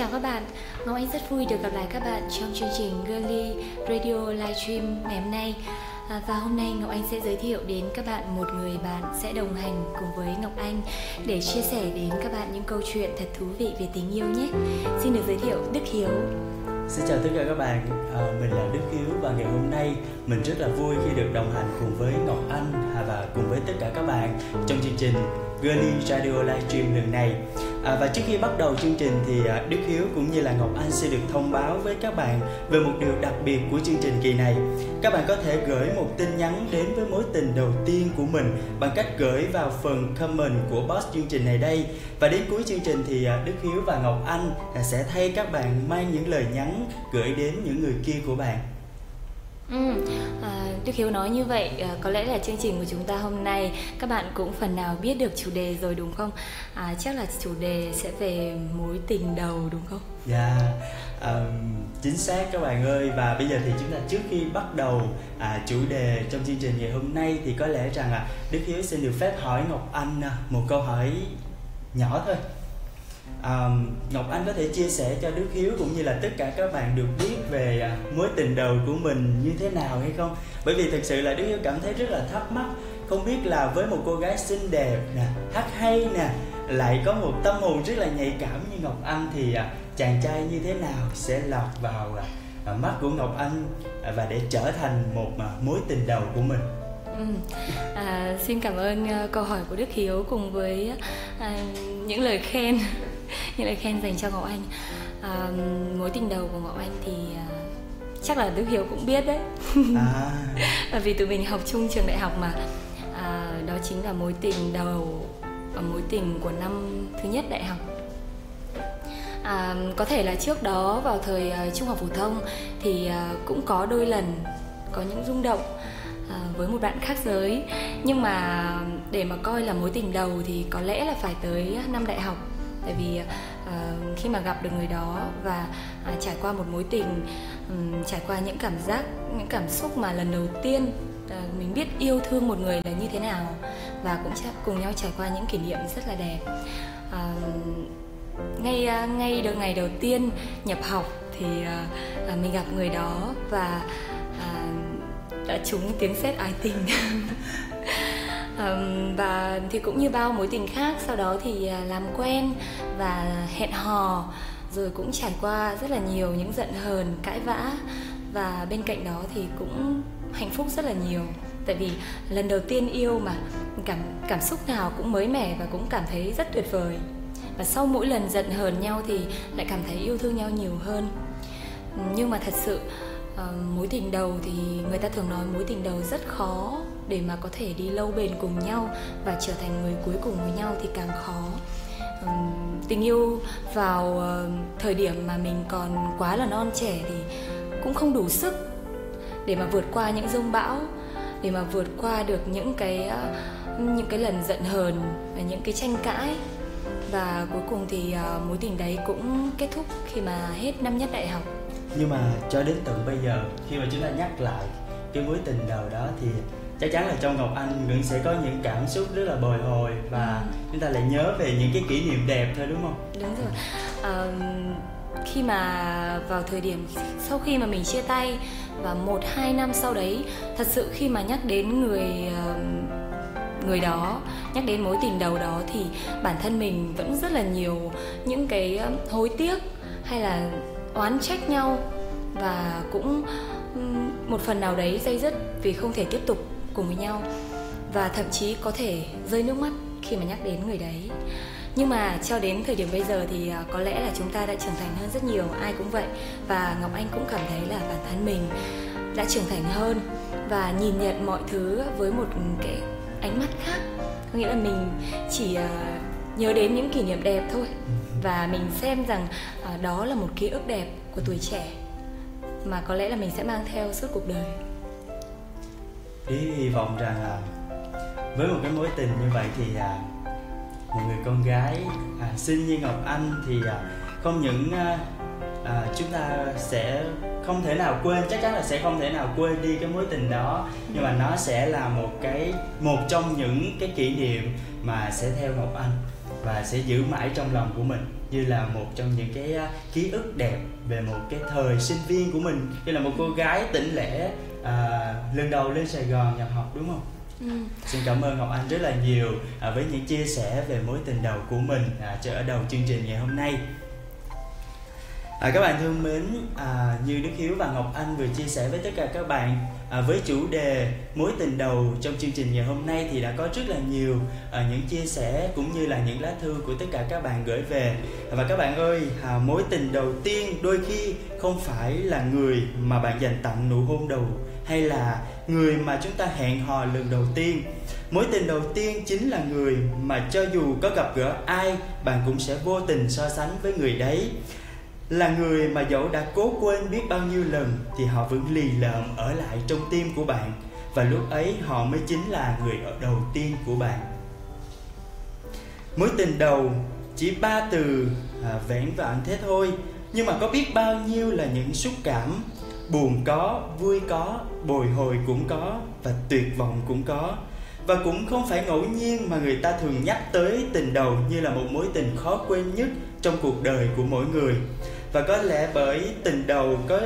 chào các bạn, Ngọc Anh rất vui được gặp lại các bạn trong chương trình Girly Radio Livestream ngày hôm nay. À, Và hôm nay Ngọc Anh sẽ giới thiệu đến các bạn một người bạn sẽ đồng hành cùng với Ngọc Anh Để chia sẻ đến các bạn những câu chuyện thật thú vị về tình yêu nhé. Xin được giới thiệu Đức Hiếu. Xin chào tất cả các bạn, à, mình là Đức Hiếu và ngày hôm nay mình rất là vui khi được đồng hành cùng với Ngọc Anh à, và cùng với tất cả các bạn trong chương trình Girly Radio Livestream lần này. À, và trước khi bắt đầu chương trình thì à, Đức Hiếu cũng như là Ngọc Anh sẽ được thông báo với các bạn về một điều đặc biệt của chương trình kỳ này. Các bạn có thể gửi một tin nhắn đến với mối tình đầu tiên của mình bằng cách gửi vào phần comment của boss chương trình này đây. Và đến cuối chương trình thì à, Đức Hiếu và Ngọc Anh à, sẽ thay các bạn mang những lời nhắn gửi đến những người kia của bạn. Ừ, à, Đức Hiếu nói như vậy à, có lẽ là chương trình của chúng ta hôm nay các bạn cũng phần nào biết được chủ đề rồi đúng không? À, chắc là chủ đề sẽ về mối tình đầu đúng không? Dạ, yeah, um, chính xác các bạn ơi và bây giờ thì chúng ta trước khi bắt đầu à, chủ đề trong chương trình ngày hôm nay thì có lẽ rằng là Đức Hiếu xin được phép hỏi Ngọc Anh à, một câu hỏi nhỏ thôi um, Ngọc Anh có thể chia sẻ cho Đức Hiếu cũng như là tất cả các bạn được biết về à, mối tình đầu của mình như thế nào hay không? Bởi vì thực sự là Đức Hiếu cảm thấy rất là thắc mắc không biết là với một cô gái xinh đẹp nè, hát hay nè, lại có một tâm hồn rất là nhạy cảm như Ngọc Anh thì à, chàng trai như thế nào sẽ lọt vào à, à mắt của Ngọc Anh à, và để trở thành một à, mối tình đầu của mình? Ừ. À, xin cảm ơn uh, câu hỏi của Đức Hiếu cùng với uh, những lời khen những lời khen dành cho Ngọc Anh. À, mối tình đầu của Ngọc Anh thì à, chắc là Đức Hiếu cũng biết đấy. À. bởi vì tụi mình học chung trường đại học mà. À, đó chính là mối tình đầu và mối tình của năm thứ nhất đại học. À, có thể là trước đó vào thời uh, trung học phổ thông thì uh, cũng có đôi lần có những rung động uh, với một bạn khác giới. Nhưng mà để mà coi là mối tình đầu thì có lẽ là phải tới năm đại học tại vì uh, khi mà gặp được người đó và uh, trải qua một mối tình um, trải qua những cảm giác những cảm xúc mà lần đầu tiên uh, mình biết yêu thương một người là như thế nào và cũng cùng nhau trải qua những kỷ niệm rất là đẹp. Uh, ngay uh, ngay được ngày đầu tiên nhập học thì uh, uh, mình gặp người đó và uh, đã trúng tiếng sét ái tình. um, và thì cũng như bao mối tình khác sau đó thì à, làm quen và hẹn hò rồi cũng trải qua rất là nhiều những giận hờn cãi vã. Và bên cạnh đó thì cũng hạnh phúc rất là nhiều. Tại vì lần đầu tiên yêu mà cảm cảm xúc nào cũng mới mẻ và cũng cảm thấy rất tuyệt vời. Và sau mỗi lần giận hờn nhau thì lại cảm thấy yêu thương nhau nhiều hơn. Nhưng mà thật sự uh, mối tình đầu thì người ta thường nói mối tình đầu rất khó để mà có thể đi lâu bền cùng nhau và trở thành người cuối cùng với nhau thì càng khó. Um, tình yêu vào uh, thời điểm mà mình còn quá là non trẻ thì cũng không đủ sức để mà vượt qua những rông bão để mà vượt qua được những cái uh, những cái lần giận hờn và những cái tranh cãi. Và cuối cùng thì uh, mối tình đấy cũng kết thúc khi mà hết năm nhất đại học nhưng mà cho đến tận bây giờ khi mà chúng ta nhắc lại cái mối tình đầu đó thì chắc chắn là trong Ngọc Anh vẫn sẽ có những cảm xúc rất là bồi hồi và chúng ta lại nhớ về những cái kỷ niệm đẹp thôi đúng không? Đúng rồi. À, khi mà vào thời điểm sau khi mà mình chia tay và một hai năm sau đấy thật sự khi mà nhắc đến người người đó nhắc đến mối tình đầu đó thì bản thân mình vẫn rất là nhiều những cái hối tiếc hay là oán trách nhau và cũng ừ, một phần nào đấy dây dứt vì không thể tiếp tục cùng với nhau và thậm chí có thể rơi nước mắt khi mà nhắc đến người đấy. Nhưng mà cho đến thời điểm bây giờ thì à, có lẽ là chúng ta đã trưởng thành hơn rất nhiều, ai cũng vậy. Và ngọc anh cũng cảm thấy là bản thân mình đã trưởng thành hơn và nhìn nhận mọi thứ với một cái ánh mắt khác. Có nghĩa là mình chỉ à, nhớ đến những kỷ niệm đẹp thôi và mình xem rằng uh, đó là một ký ức đẹp của tuổi trẻ mà có lẽ là mình sẽ mang theo suốt cuộc đời. Ý hy vọng rằng là với một cái mối tình như vậy thì à, một người con gái à, xinh như Ngọc Anh thì à, không những à, à, chúng ta sẽ không thể nào quên chắc chắn là sẽ không thể nào quên đi cái mối tình đó nhưng mà nó sẽ là một cái một trong những cái kỷ niệm mà sẽ theo Ngọc Anh và sẽ giữ mãi trong lòng của mình như là một trong những cái à, ký ức đẹp về một cái thời sinh viên của mình như là một cô gái tỉnh lẻ à, lần đầu lên Sài Gòn nhập học đúng không? Ừ. Xin cảm ơn Ngọc Anh rất là nhiều à, với những chia sẻ về mối tình đầu của mình à, ở đầu chương trình ngày hôm nay. À, các bạn thân mến, à, như Đức Hiếu và Ngọc Anh vừa chia sẻ với tất cả các bạn à, với chủ đề mối tình đầu trong chương trình ngày hôm nay thì đã có rất là nhiều à, những chia sẻ cũng như là những lá thư của tất cả các bạn gửi về. Và các bạn ơi à, mối tình đầu tiên đôi khi không phải là người mà bạn dành tặng nụ hôn đầu hay là người mà chúng ta hẹn hò lần đầu tiên. Mối tình đầu tiên chính là người mà cho dù có gặp gỡ ai bạn cũng sẽ vô tình so sánh với người đấy là người mà dẫu đã cố quên biết bao nhiêu lần thì họ vẫn lì lợm ở lại trong tim của bạn. Và lúc ấy họ mới chính là người ở đầu tiên của bạn. Mối tình đầu chỉ ba từ à, vẻn vẹn thế thôi. Nhưng mà có biết bao nhiêu là những xúc cảm? Buồn có vui có bồi hồi cũng có và tuyệt vọng cũng có. Và cũng không phải ngẫu nhiên mà người ta thường nhắc tới tình đầu như là một mối tình khó quên nhất trong cuộc đời của mỗi người và có lẽ bởi tình đầu có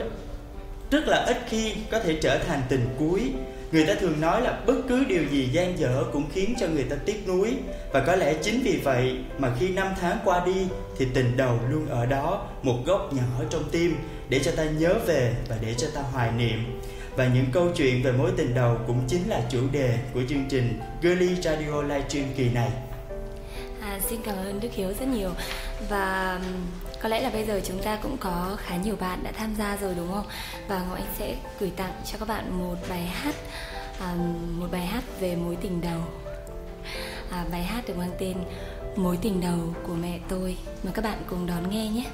rất là ít khi có thể trở thành tình cuối. Người ta thường nói là bất cứ điều gì gian dở cũng khiến cho người ta tiếc nuối. Và có lẽ chính vì vậy mà khi năm tháng qua đi thì tình đầu luôn ở đó một góc nhỏ trong tim để cho ta nhớ về và để cho ta hoài niệm. Và những câu chuyện về mối tình đầu cũng chính là chủ đề của chương trình Girly Radio Livestream kỳ này. À, xin cảm ơn Đức Hiếu rất nhiều. Và có lẽ là bây giờ chúng ta cũng có khá nhiều bạn đã tham gia rồi đúng không? Và ngọc anh sẽ gửi tặng cho các bạn một bài hát một bài hát về mối tình đầu. À, bài hát được mang tên mối tình đầu của mẹ tôi. Mời các bạn cùng đón nghe nhé.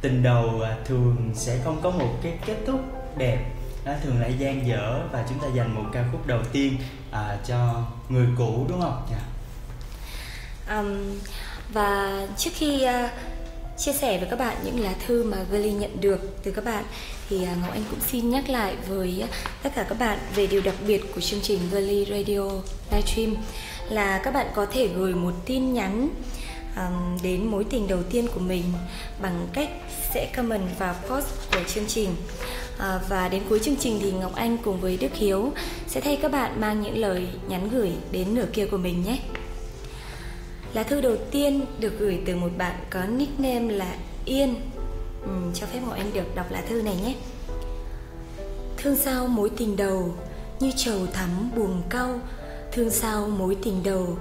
Tình đầu à, thường sẽ không có một cái kết thúc đẹp nó thường lại gian dở và chúng ta dành một ca khúc đầu tiên à, cho người cũ đúng không? Dạ. Yeah. Um, và trước khi uh, chia sẻ với các bạn những lá thư mà Vali nhận được từ các bạn thì uh, Ngọc Anh cũng xin nhắc lại với tất cả các bạn về điều đặc biệt của chương trình Vali Radio Livestream là các bạn có thể gửi một tin nhắn um, đến mối tình đầu tiên của mình bằng cách sẽ comment vào post của chương trình à, và đến cuối chương trình thì Ngọc Anh cùng với Đức Hiếu sẽ thay các bạn mang những lời nhắn gửi đến nửa kia của mình nhé. Lá thư đầu tiên được gửi từ một bạn có nickname là Yên. Ừ, cho phép Ngọc Anh được đọc lá thư này nhé. Thương sao mối tình đầu như trầu thắm buồn cau Thương sao mối tình đầu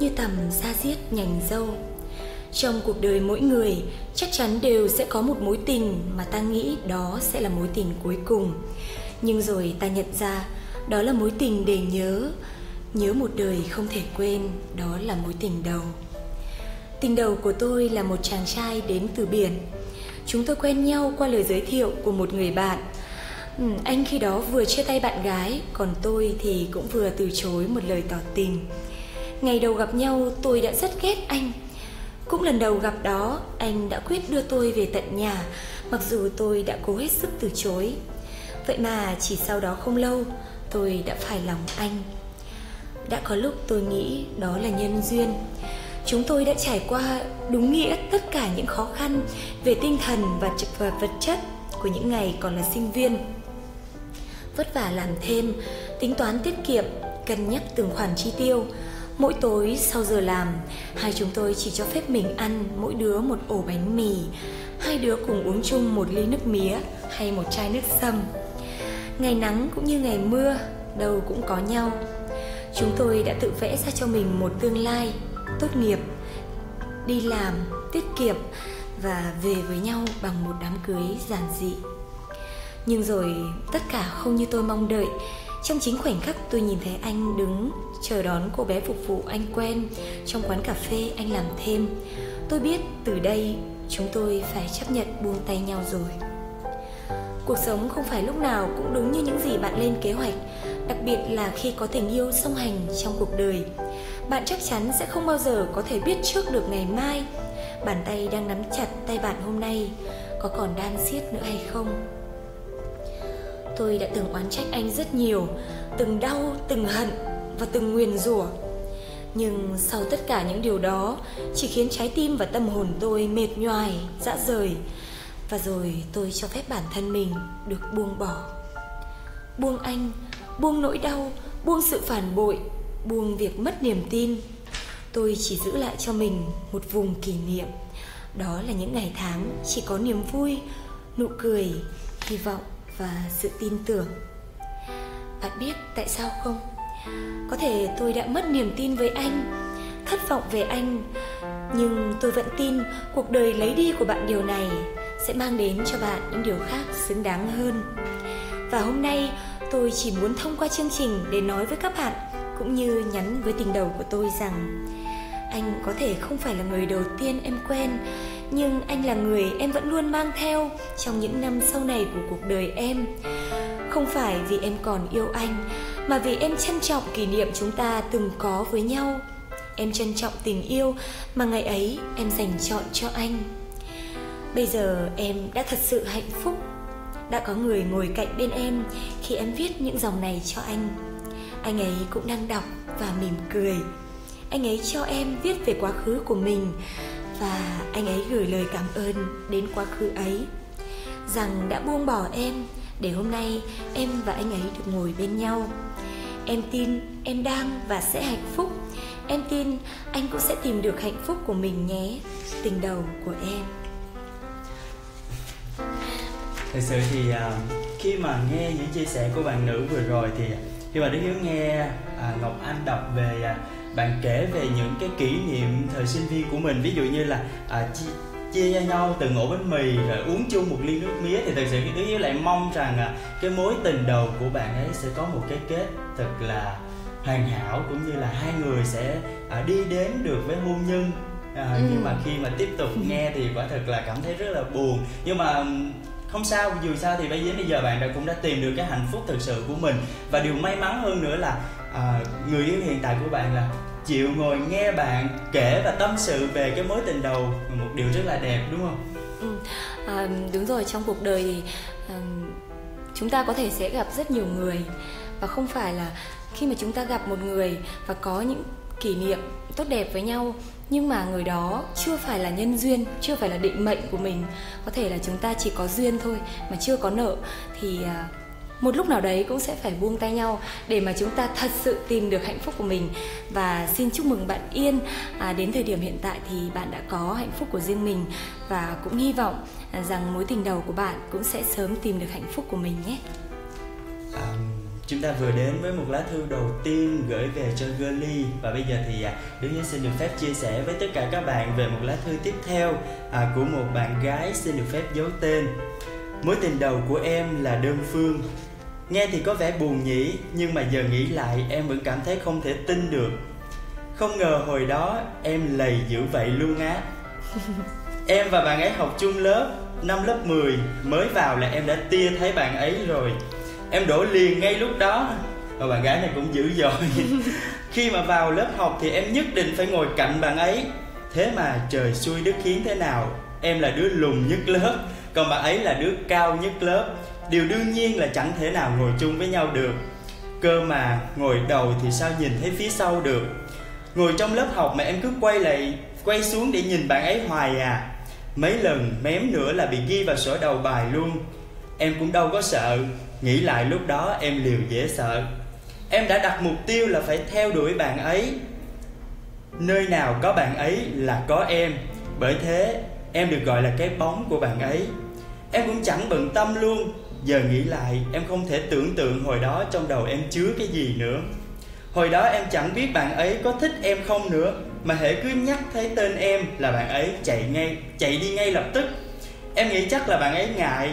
Như tầm xa xiết nhành dâu trong cuộc đời mỗi người Chắc chắn đều sẽ có một mối tình Mà ta nghĩ đó sẽ là mối tình cuối cùng. Nhưng rồi ta nhận ra Đó là mối tình để nhớ. Nhớ một đời không thể quên Đó là mối tình đầu. Tình đầu của tôi là một chàng trai đến từ biển. Chúng tôi quen nhau qua lời giới thiệu của một người bạn. Ừ, anh khi đó vừa chia tay bạn gái Còn tôi thì cũng vừa từ chối một lời tỏ tình. Ngày đầu gặp nhau tôi đã rất ghét anh. Cũng lần đầu gặp đó Anh đã quyết đưa tôi về tận nhà Mặc dù tôi đã cố hết sức từ chối. Vậy mà chỉ sau đó không lâu Tôi đã phải lòng anh. Đã có lúc tôi nghĩ đó là nhân duyên. Chúng tôi đã trải qua đúng nghĩa tất cả những khó khăn Về tinh thần và vật chất của những ngày còn là sinh viên. Vất vả làm thêm, tính toán tiết kiệm, cân nhắc từng khoản chi tiêu. Mỗi tối sau giờ làm, hai chúng tôi chỉ cho phép mình ăn mỗi đứa một ổ bánh mì, hai đứa cùng uống chung một ly nước mía hay một chai nước sâm. Ngày nắng cũng như ngày mưa, đâu cũng có nhau. Chúng tôi đã tự vẽ ra cho mình một tương lai tốt nghiệp, đi làm, tiết kiệm và về với nhau bằng một đám cưới giản dị. Nhưng rồi tất cả không như tôi mong đợi trong chính khoảnh khắc tôi nhìn thấy anh đứng chờ đón cô bé phục vụ anh quen Trong quán cà phê anh làm thêm, Tôi biết từ đây chúng tôi phải chấp nhận buông tay nhau rồi. Cuộc sống không phải lúc nào cũng đúng như những gì bạn lên kế hoạch, Đặc biệt là khi có tình yêu song hành trong cuộc đời. Bạn chắc chắn sẽ không bao giờ có thể biết trước được ngày mai. Bàn tay đang nắm chặt tay bạn hôm nay, Có còn đan siết nữa hay không? Tôi đã từng oán trách anh rất nhiều Từng đau, từng hận và từng nguyền rủa. Nhưng sau tất cả những điều đó Chỉ khiến trái tim và tâm hồn tôi mệt nhoài, dã rời. Và rồi tôi cho phép bản thân mình được buông bỏ. Buông anh, buông nỗi đau, buông sự phản bội Buông việc mất niềm tin. Tôi chỉ giữ lại cho mình một vùng kỷ niệm. Đó là những ngày tháng chỉ có niềm vui, nụ cười, hy vọng và sự tin tưởng. Bạn biết tại sao không? Có thể tôi đã mất niềm tin với anh, thất vọng về anh, nhưng tôi vẫn tin cuộc đời lấy đi của bạn điều này sẽ mang đến cho bạn những điều khác xứng đáng hơn. Và hôm nay, tôi chỉ muốn thông qua chương trình để nói với các bạn cũng như nhắn với tình đầu của tôi rằng anh có thể không phải là người đầu tiên em quen nhưng anh là người em vẫn luôn mang theo trong những năm sau này của cuộc đời em. Không phải vì em còn yêu anh, mà vì em trân trọng kỷ niệm chúng ta từng có với nhau. Em trân trọng tình yêu mà ngày ấy em dành chọn cho anh. Bây giờ em đã thật sự hạnh phúc. Đã có người ngồi cạnh bên em khi em viết những dòng này cho anh. Anh ấy cũng đang đọc và mỉm cười. Anh ấy cho em viết về quá khứ của mình và anh ấy gửi lời cảm ơn đến quá khứ ấy rằng đã buông bỏ em để hôm nay em và anh ấy được ngồi bên nhau. Em tin em đang và sẽ hạnh phúc. Em tin anh cũng sẽ tìm được hạnh phúc của mình nhé tình đầu của em. Thực sự thì uh, khi mà nghe những chia sẻ của bạn nữ vừa rồi thì khi mà đức hiếu nghe uh, ngọc anh đọc về uh, bạn kể về những cái kỷ niệm thời sinh viên của mình ví dụ như là uh, chi, chia nhau từng ổ bánh mì rồi uống chung một ly nước mía thì thực sự đức hiếu lại mong rằng uh, cái mối tình đầu của bạn ấy sẽ có một cái kết thật là hoàn hảo cũng như là hai người sẽ uh, đi đến được với hôn nhân. À, ừ. nhưng mà khi mà tiếp tục nghe thì quả thật là cảm thấy rất là buồn. Nhưng mà không sao dù sao thì bây giờ bây giờ bạn đã cũng đã tìm được cái hạnh phúc thực sự của mình. Và điều may mắn hơn nữa là à, người yêu hiện tại của bạn là chịu ngồi nghe bạn kể và tâm sự về cái mối tình đầu một điều rất là đẹp đúng không? Ừ, à, đúng rồi trong cuộc đời thì à, chúng ta có thể sẽ gặp rất nhiều người. Và không phải là khi mà chúng ta gặp một người và có những kỷ niệm tốt đẹp với nhau nhưng mà người đó chưa phải là nhân duyên chưa phải là định mệnh của mình. Có thể là chúng ta chỉ có duyên thôi mà chưa có nợ. Thì à, một lúc nào đấy cũng sẽ phải buông tay nhau để mà chúng ta thật sự tìm được hạnh phúc của mình và xin chúc mừng bạn Yên à, đến thời điểm hiện tại thì bạn đã có hạnh phúc của riêng mình và cũng hy vọng à, rằng mối tình đầu của bạn cũng sẽ sớm tìm được hạnh phúc của mình nhé. À, Chúng ta vừa đến với một lá thư đầu tiên gửi về cho Girly và bây giờ thì à, Đức Hiếu xin được phép chia sẻ với tất cả các bạn về một lá thư tiếp theo à, của một bạn gái xin được phép giấu tên. Mối tình đầu của em là đơn phương. Nghe thì có vẻ buồn nhỉ, nhưng mà giờ nghĩ lại em vẫn cảm thấy không thể tin được. Không ngờ hồi đó em lầy dữ vậy luôn á. em và bạn ấy học chung lớp, năm lớp 10 mới vào là em đã tia thấy bạn ấy rồi em đổ liền ngay lúc đó và bạn gái này cũng dữ dội khi mà vào lớp học thì em nhất định phải ngồi cạnh bạn ấy thế mà trời xui đất khiến thế nào em là đứa lùn nhất lớp còn bạn ấy là đứa cao nhất lớp. Điều đương nhiên là chẳng thể nào ngồi chung với nhau được. Cơ mà ngồi đầu thì sao nhìn thấy phía sau được? Ngồi trong lớp học mà em cứ quay lại, quay xuống để nhìn bạn ấy hoài à. Mấy lần mém nữa là bị ghi vào sổ đầu bài luôn. Em cũng đâu có sợ. Nghĩ lại lúc đó em liều dễ sợ. Em đã đặt mục tiêu là phải theo đuổi bạn ấy. Nơi nào có bạn ấy là có em. Bởi thế, em được gọi là cái bóng của bạn ấy em cũng chẳng bận tâm luôn. Giờ nghĩ lại, em không thể tưởng tượng hồi đó trong đầu em chứa cái gì nữa. Hồi đó em chẳng biết bạn ấy có thích em không nữa, mà hễ cứ nhắc thấy tên em là bạn ấy chạy ngay, chạy đi ngay lập tức. Em nghĩ chắc là bạn ấy ngại,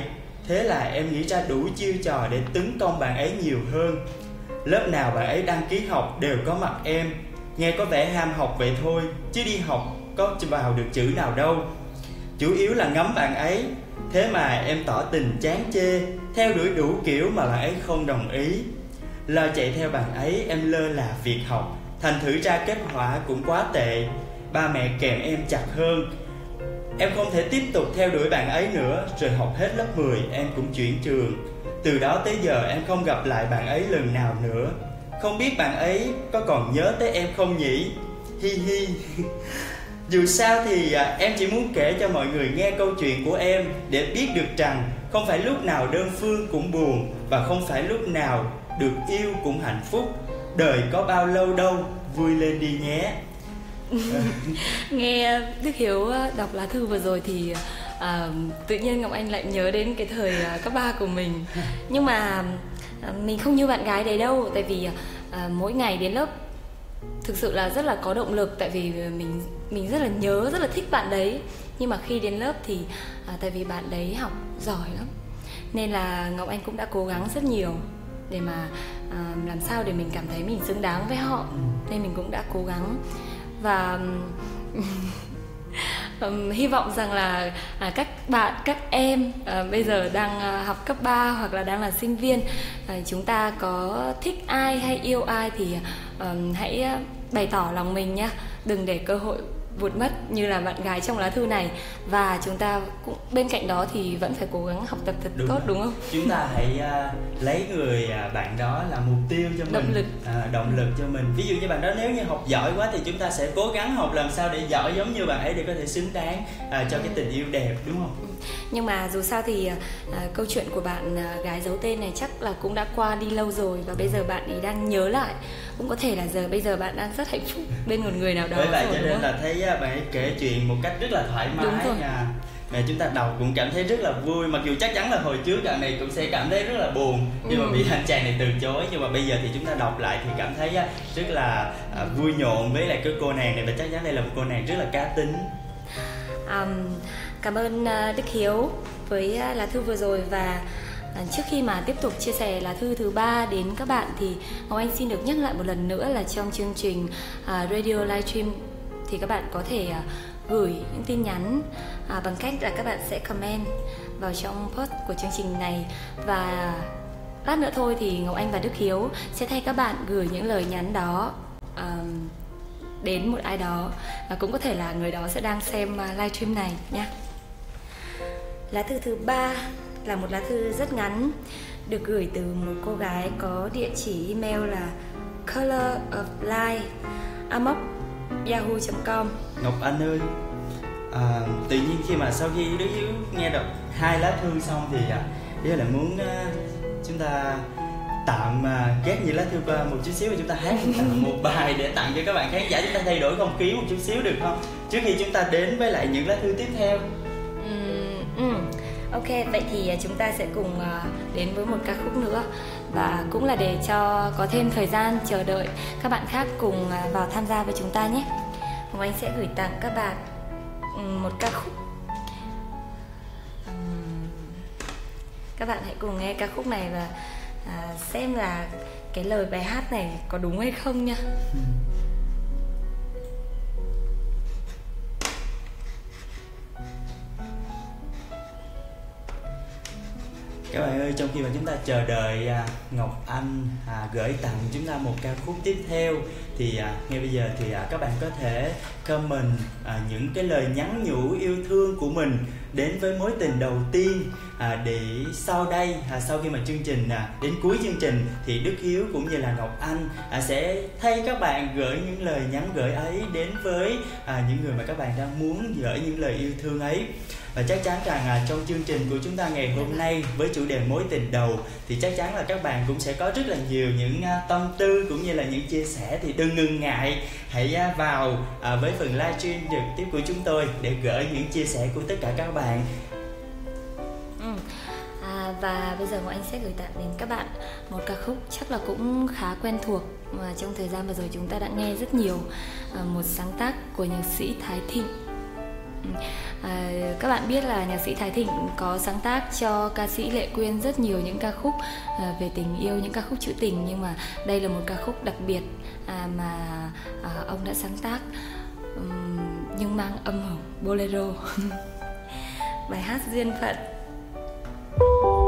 thế là em nghĩ ra đủ chiêu trò để tấn công bạn ấy nhiều hơn. Lớp nào bạn ấy đăng ký học đều có mặt em, nghe có vẻ ham học vậy thôi, chứ đi học có vào được chữ nào đâu. Chủ yếu là ngắm bạn ấy thế mà em tỏ tình chán chê, theo đuổi đủ kiểu mà bạn ấy không đồng ý. Lo chạy theo bạn ấy, em lơ là việc học. Thành thử ra kết quả cũng quá tệ. Ba mẹ kèm em chặt hơn. Em không thể tiếp tục theo đuổi bạn ấy nữa, Rồi học hết lớp 10 em cũng chuyển trường. Từ đó tới giờ em không gặp lại bạn ấy lần nào nữa. Không biết bạn ấy có còn nhớ tới em không nhỉ? Hi hi. Dù sao thì à, em chỉ muốn kể cho mọi người nghe câu chuyện của em Để biết được rằng không phải lúc nào đơn phương cũng buồn Và không phải lúc nào được yêu cũng hạnh phúc. Đời có bao lâu đâu vui lên đi nhé. Nghe đức hiếu à, đọc lá thư vừa rồi thì à, tự nhiên ngọc anh lại nhớ đến cái thời à, cấp ba của mình. Nhưng mà mình không như bạn gái đấy đâu tại vì à, mỗi ngày đến lớp thực sự là rất là có động lực tại vì mình mình rất là nhớ rất là thích bạn đấy. Nhưng mà khi đến lớp thì à, tại vì bạn đấy học giỏi lắm. Nên là ngọc anh cũng đã cố gắng rất nhiều để mà à, làm sao để mình cảm thấy mình xứng đáng với họ. Nên mình cũng đã cố gắng. Và um, hy vọng rằng là à, các bạn các em à, bây giờ đang à, học cấp 3 hoặc là đang là sinh viên à, chúng ta có thích ai hay yêu ai thì à, hãy bày tỏ lòng mình nhé đừng để cơ hội vụt mất như là bạn gái trong lá thư này và chúng ta cũng bên cạnh đó thì vẫn phải cố gắng học tập thật đúng tốt rồi. đúng không? Chúng ta hãy uh, lấy người uh, bạn đó là mục tiêu cho động mình, lực. Uh, động lực cho mình. Ví dụ như bạn đó nếu như học giỏi quá thì chúng ta sẽ cố gắng học làm sao để giỏi giống như bạn ấy để có thể xứng đáng uh, cho cái tình yêu đẹp đúng không? Nhưng mà dù sao thì uh, câu chuyện của bạn uh, gái giấu tên này chắc là cũng đã qua đi lâu rồi và bây giờ bạn ấy đang nhớ lại. Cũng có thể là giờ bây giờ bạn đang rất hạnh phúc bên một người nào đó bởi vậy cho nên là thấy bạn ấy kể chuyện một cách rất là thoải mái đúng rồi. nha. Mà chúng ta đọc cũng cảm thấy rất là vui mặc dù chắc chắn là hồi trước bạn này cũng sẽ cảm thấy rất là buồn. Khi ừ. mà bị anh chàng này từ chối nhưng mà bây giờ thì chúng ta đọc lại thì cảm thấy rất là à, vui nhộn với lại cái cô nàng này. Và chắc chắn đây là một cô nàng rất là cá tính. Um, cảm ơn à, Đức Hiếu với à, lá thư vừa rồi và à, trước khi mà tiếp tục chia sẻ lá thư thứ ba đến các bạn thì Ngọc Anh xin được nhắc lại một lần nữa là trong chương trình radio livestream thì các bạn có thể gửi những tin nhắn bằng cách là các bạn sẽ comment vào trong post của chương trình này và lát nữa thôi thì Ngọc Anh và Đức Hiếu sẽ thay các bạn gửi những lời nhắn đó đến một ai đó và cũng có thể là người đó sẽ đang xem livestream này nhé. Lá thư thứ ba là một lá thư rất ngắn được gửi từ một cô gái có địa chỉ email là color of life amok yahoo.com Ngọc Anh ơi à, tự nhiên khi mà sau khi đứa yếu nghe đọc hai lá thư xong thì à, đứa lại muốn à, chúng ta tạm à, ghét như lá thư ba một chút xíu và chúng ta hát à, một bài để tặng cho các bạn khán giả. Chúng ta thay đổi không khí một chút xíu được không? Trước khi chúng ta đến với lại những lá thư tiếp theo ừ. Ok, vậy thì à, chúng ta sẽ cùng à, đến với một ca khúc nữa và cũng là để cho có thêm thời gian chờ đợi các bạn khác cùng à, vào tham gia với chúng ta nhé. Hồng Anh sẽ gửi tặng các bạn ừ, một ca khúc. Các bạn hãy cùng nghe ca khúc này và xem là cái lời bài hát này có đúng hay không nha. Ừ. các bạn ơi trong khi mà chúng ta chờ đợi à, Ngọc Anh à, gửi tặng chúng ta một ca khúc tiếp theo thì à, ngay bây giờ thì à, các bạn có thể comment à, những cái lời nhắn nhủ yêu thương của mình đến với mối tình đầu tiên à, để sau đây à, sau khi mà chương trình à, đến cuối chương trình thì Đức Hiếu cũng như là Ngọc Anh à, sẽ thay các bạn gửi những lời nhắn gửi ấy đến với à, những người mà các bạn đang muốn gửi những lời yêu thương ấy và chắc chắn rằng à, trong chương trình của chúng ta ngày hôm nay với chủ đề mối tình đầu thì chắc chắn là các bạn cũng sẽ có rất là nhiều những à, tâm tư cũng như là những chia sẻ. Thì đừng ngừng ngại hãy à, vào à, với phần livestream trực tiếp của chúng tôi để gửi những chia sẻ của tất cả các bạn. Ừ. À, và bây giờ Ngọc Anh sẽ gửi tặng đến các bạn một ca khúc chắc là cũng khá quen thuộc mà trong thời gian vừa rồi chúng ta đã nghe rất nhiều à, một sáng tác của nhạc sĩ Thái Thịnh. À, các bạn biết là nhạc sĩ Thái Thịnh có sáng tác cho ca sĩ Lệ Quyên rất nhiều những ca khúc à, về tình yêu, những ca khúc trữ tình nhưng mà đây là một ca khúc đặc biệt à, mà à, ông đã sáng tác um, nhưng mang âm hưởng bolero. Bài hát duyên phận. xin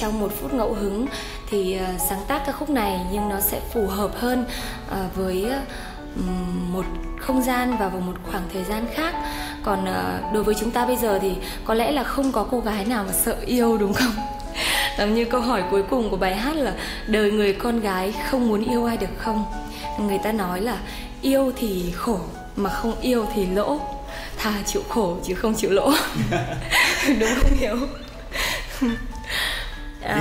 trong một phút ngẫu hứng thì uh, sáng tác ca khúc này nhưng nó sẽ phù hợp hơn uh, với uh, một không gian và vào một khoảng thời gian khác. Còn uh, đối với chúng ta bây giờ thì có lẽ là không có cô gái nào mà sợ yêu đúng không? Giống như câu hỏi cuối cùng của bài hát là đời người con gái không muốn yêu ai được không? Người ta nói là yêu thì khổ mà không yêu thì lỗ. Thà chịu khổ chứ không chịu lỗ. Đúng không? Hiểu.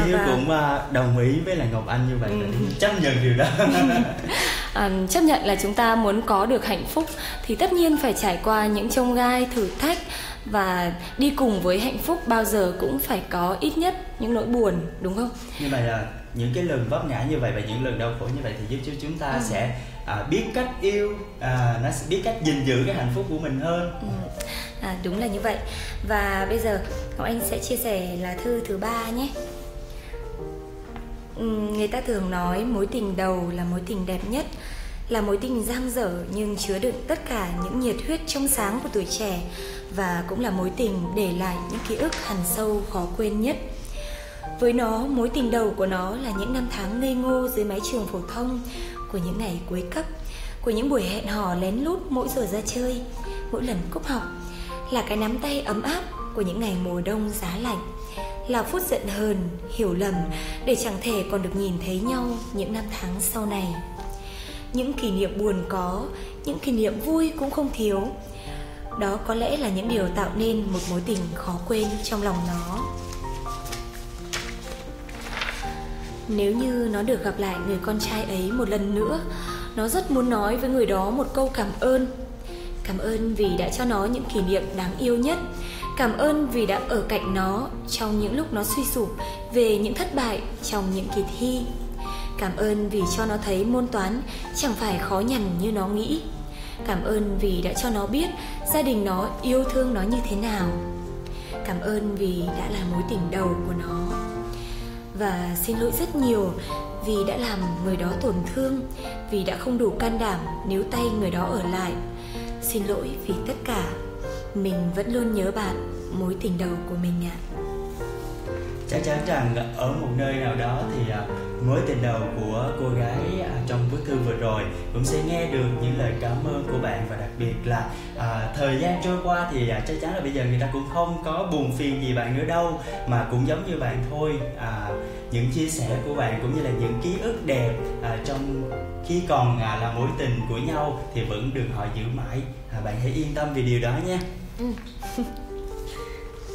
Hiếu và... cũng à, đồng ý với là Ngọc Anh như vậy ừ. chấp nhận điều đó à, chấp nhận là chúng ta muốn có được hạnh phúc thì tất nhiên phải trải qua những trông gai thử thách và đi cùng với hạnh phúc bao giờ cũng phải có ít nhất những nỗi buồn đúng không? Như vậy là những cái lần vấp ngã như vậy và những lần đau khổ như vậy thì giúp cho chúng ta ừ. sẽ à, biết cách yêu à, nó sẽ biết cách gìn giữ cái hạnh phúc của mình hơn ừ. à, đúng là như vậy và bây giờ ngọc anh sẽ chia sẻ là thư thứ ba nhé Ừ, người ta thường nói mối tình đầu là mối tình đẹp nhất, là mối tình giang dở nhưng chứa đựng tất cả những nhiệt huyết trong sáng của tuổi trẻ và cũng là mối tình để lại những ký ức hằn sâu khó quên nhất. Với nó, mối tình đầu của nó là những năm tháng ngây ngô dưới mái trường phổ thông, của những ngày cuối cấp, của những buổi hẹn hò lén lút mỗi giờ ra chơi, mỗi lần cúp học, là cái nắm tay ấm áp của những ngày mùa đông giá lạnh là phút giận hờn, hiểu lầm để chẳng thể còn được nhìn thấy nhau những năm tháng sau này. Những kỷ niệm buồn có, những kỷ niệm vui cũng không thiếu. Đó có lẽ là những điều tạo nên một mối tình khó quên trong lòng nó. Nếu như nó được gặp lại người con trai ấy một lần nữa, nó rất muốn nói với người đó một câu cảm ơn. Cảm ơn vì đã cho nó những kỷ niệm đáng yêu nhất cảm ơn vì đã ở cạnh nó trong những lúc nó suy sụp về những thất bại trong những kỳ thi. Cảm ơn vì cho nó thấy môn toán chẳng phải khó nhằn như nó nghĩ. Cảm ơn vì đã cho nó biết gia đình nó yêu thương nó như thế nào. Cảm ơn vì đã là mối tình đầu của nó. Và xin lỗi rất nhiều vì đã làm người đó tổn thương, vì đã không đủ can đảm níu tay người đó ở lại. Xin lỗi vì tất cả mình vẫn luôn nhớ bạn mối tình đầu của mình ạ chắc chắn rằng ở một nơi nào đó thì à, mối tình đầu của cô gái à, trong bức thư vừa rồi cũng sẽ nghe được những lời cảm ơn của bạn và đặc biệt là à, thời gian trôi qua thì à, chắc chắn là bây giờ người ta cũng không có buồn phiền gì bạn nữa đâu mà cũng giống như bạn thôi. À, những chia sẻ của bạn cũng như là những ký ức đẹp à, trong khi còn à, là mối tình của nhau thì vẫn được họ giữ mãi. À, bạn hãy yên tâm vì điều đó nha. Ừ.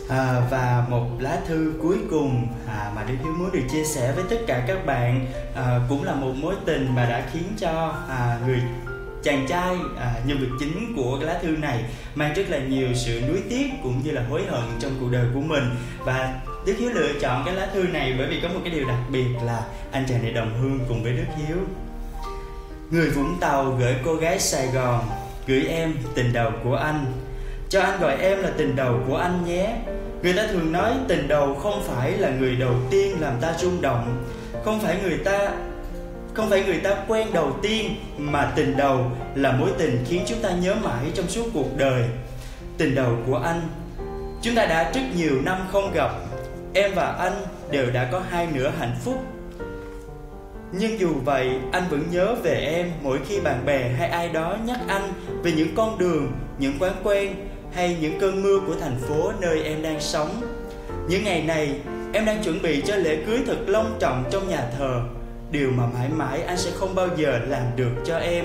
à, và một lá thư cuối cùng à, mà Đức Hiếu muốn được chia sẻ với tất cả các bạn à, cũng là một mối tình mà đã khiến cho à, người chàng trai à, nhân vật chính của cái lá thư này mang rất là nhiều sự nuối tiếc cũng như là hối hận trong cuộc đời của mình. Và Đức Hiếu lựa chọn cái lá thư này bởi vì có một cái điều đặc biệt là anh chàng này đồng hương cùng với Đức Hiếu. Người Vũng Tàu gửi cô gái Sài Gòn Gửi em tình đầu của anh. Cho anh gọi em là tình đầu của anh nhé. Người ta thường nói tình đầu không phải là người đầu tiên làm ta rung động. Không phải người ta, không phải người ta quen đầu tiên, mà tình đầu là mối tình khiến chúng ta nhớ mãi trong suốt cuộc đời. Tình đầu của anh, chúng ta đã rất nhiều năm không gặp. Em và anh đều đã có hai nửa hạnh phúc. Nhưng dù vậy, anh vẫn nhớ về em mỗi khi bạn bè hay ai đó nhắc anh về những con đường, những quán quen hay những cơn mưa của thành phố nơi em đang sống. Những ngày này, em đang chuẩn bị cho lễ cưới thật long trọng trong nhà thờ, điều mà mãi mãi anh sẽ không bao giờ làm được cho em.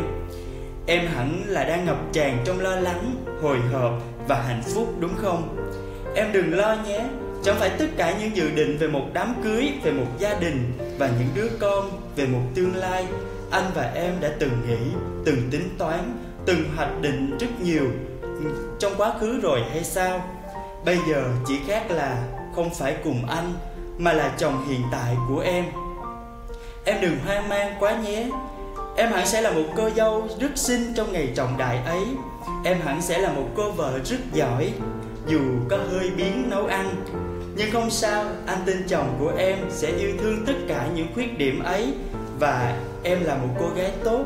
Em hẳn là đang ngập tràn trong lo lắng, hồi hộp và hạnh phúc, đúng không? Em đừng lo nhé, chẳng phải tất cả những dự định về một đám cưới, về một gia đình và những đứa con, về một tương lai. Anh và em đã từng nghĩ, từng tính toán, từng hoạch định rất nhiều trong quá khứ rồi hay sao? Bây giờ chỉ khác là không phải cùng anh, mà là chồng hiện tại của em. Em đừng hoang mang quá nhé. Em hẳn sẽ là một cô dâu rất xinh trong ngày trọng đại ấy. Em hẳn sẽ là một cô vợ rất giỏi, dù có hơi biến nấu ăn. Nhưng không sao, anh tin chồng của em sẽ yêu thương tất cả những khuyết điểm ấy, và em là một cô gái tốt.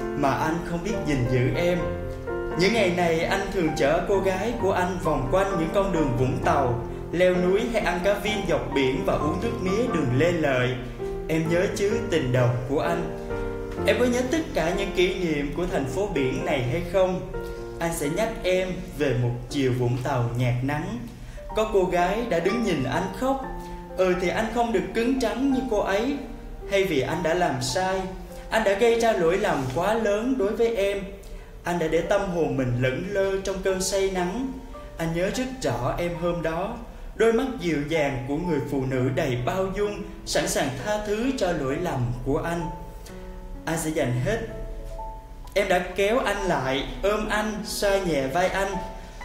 Mà anh không biết gìn giữ em những ngày này anh thường chở cô gái của anh vòng quanh những con đường Vũng Tàu, leo núi hay ăn cá viên dọc biển và uống nước mía đường Lê Lợi. Em nhớ chứ tình đầu của anh. Em có nhớ tất cả những kỷ niệm của thành phố biển này hay không? Anh sẽ nhắc em về một chiều Vũng Tàu nhạt nắng. Có cô gái đã đứng nhìn anh khóc. Ừ thì anh không được cứng trắng như cô ấy. Hay vì anh đã làm sai, anh đã gây ra lỗi lầm quá lớn đối với em anh đã để tâm hồn mình lững lơ trong cơn say nắng. Anh nhớ rất rõ em hôm đó. Đôi mắt dịu dàng của người phụ nữ đầy bao dung Sẵn sàng tha thứ cho lỗi lầm của anh. Anh sẽ dành hết. Em đã kéo anh lại, ôm anh, xoa nhẹ vai anh.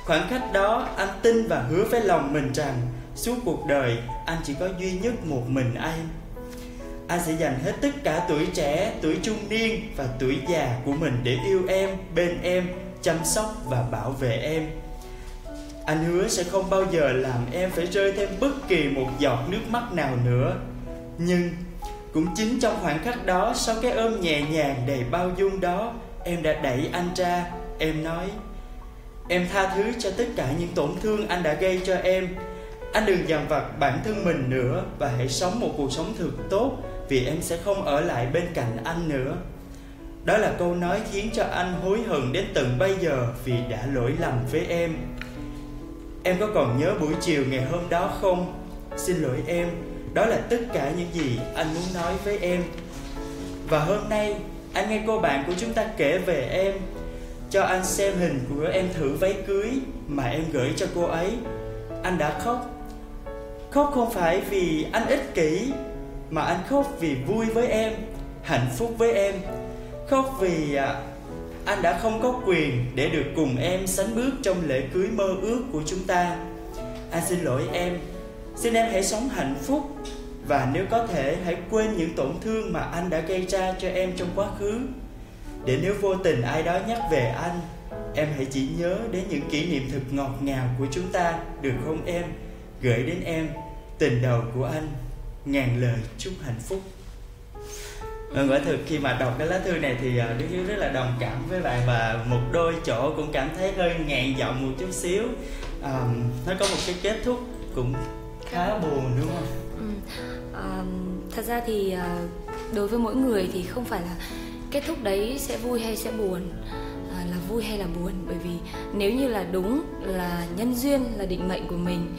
Khoảnh khắc đó anh tin và hứa với lòng mình rằng Suốt cuộc đời anh chỉ có duy nhất một mình anh anh sẽ dành hết tất cả tuổi trẻ, tuổi trung niên và tuổi già của mình để yêu em, bên em, chăm sóc và bảo vệ em. Anh hứa sẽ không bao giờ làm em phải rơi thêm bất kỳ một giọt nước mắt nào nữa. Nhưng cũng chính trong khoảnh khắc đó, sau cái ôm nhẹ nhàng đầy bao dung đó, em đã đẩy anh ra. Em nói, em tha thứ cho tất cả những tổn thương anh đã gây cho em. Anh đừng dằn vặt bản thân mình nữa và hãy sống một cuộc sống thật tốt vì em sẽ không ở lại bên cạnh anh nữa. Đó là câu nói khiến cho anh hối hận đến tận bây giờ vì đã lỗi lầm với em. Em có còn nhớ buổi chiều ngày hôm đó không? Xin lỗi em, đó là tất cả những gì anh muốn nói với em. Và hôm nay, anh nghe cô bạn của chúng ta kể về em. Cho anh xem hình của em thử váy cưới mà em gửi cho cô ấy. Anh đã khóc. Khóc không phải vì anh ích kỷ mà anh khóc vì vui với em hạnh phúc với em. Khóc vì à, anh đã không có quyền để được cùng em sánh bước trong lễ cưới mơ ước của chúng ta. Anh xin lỗi em. Xin em hãy sống hạnh phúc. Và nếu có thể hãy quên những tổn thương mà anh đã gây ra cho em trong quá khứ. Để nếu vô tình ai đó nhắc về anh em hãy chỉ nhớ đến những kỷ niệm thật ngọt ngào của chúng ta được không em? Gửi đến em tình đầu của anh ngàn lời chúc hạnh phúc Vâng, quả thực khi mà đọc cái lá thư này thì à, Đức Hiếu rất là đồng cảm với bạn và một đôi chỗ cũng cảm thấy hơi ngạn giọng một chút xíu à, Nó có một cái kết thúc cũng khá buồn đúng không? Ừ. À, thật ra thì à, đối với mỗi người thì không phải là kết thúc đấy sẽ vui hay sẽ buồn à, là vui hay là buồn bởi vì nếu như là đúng là nhân duyên là định mệnh của mình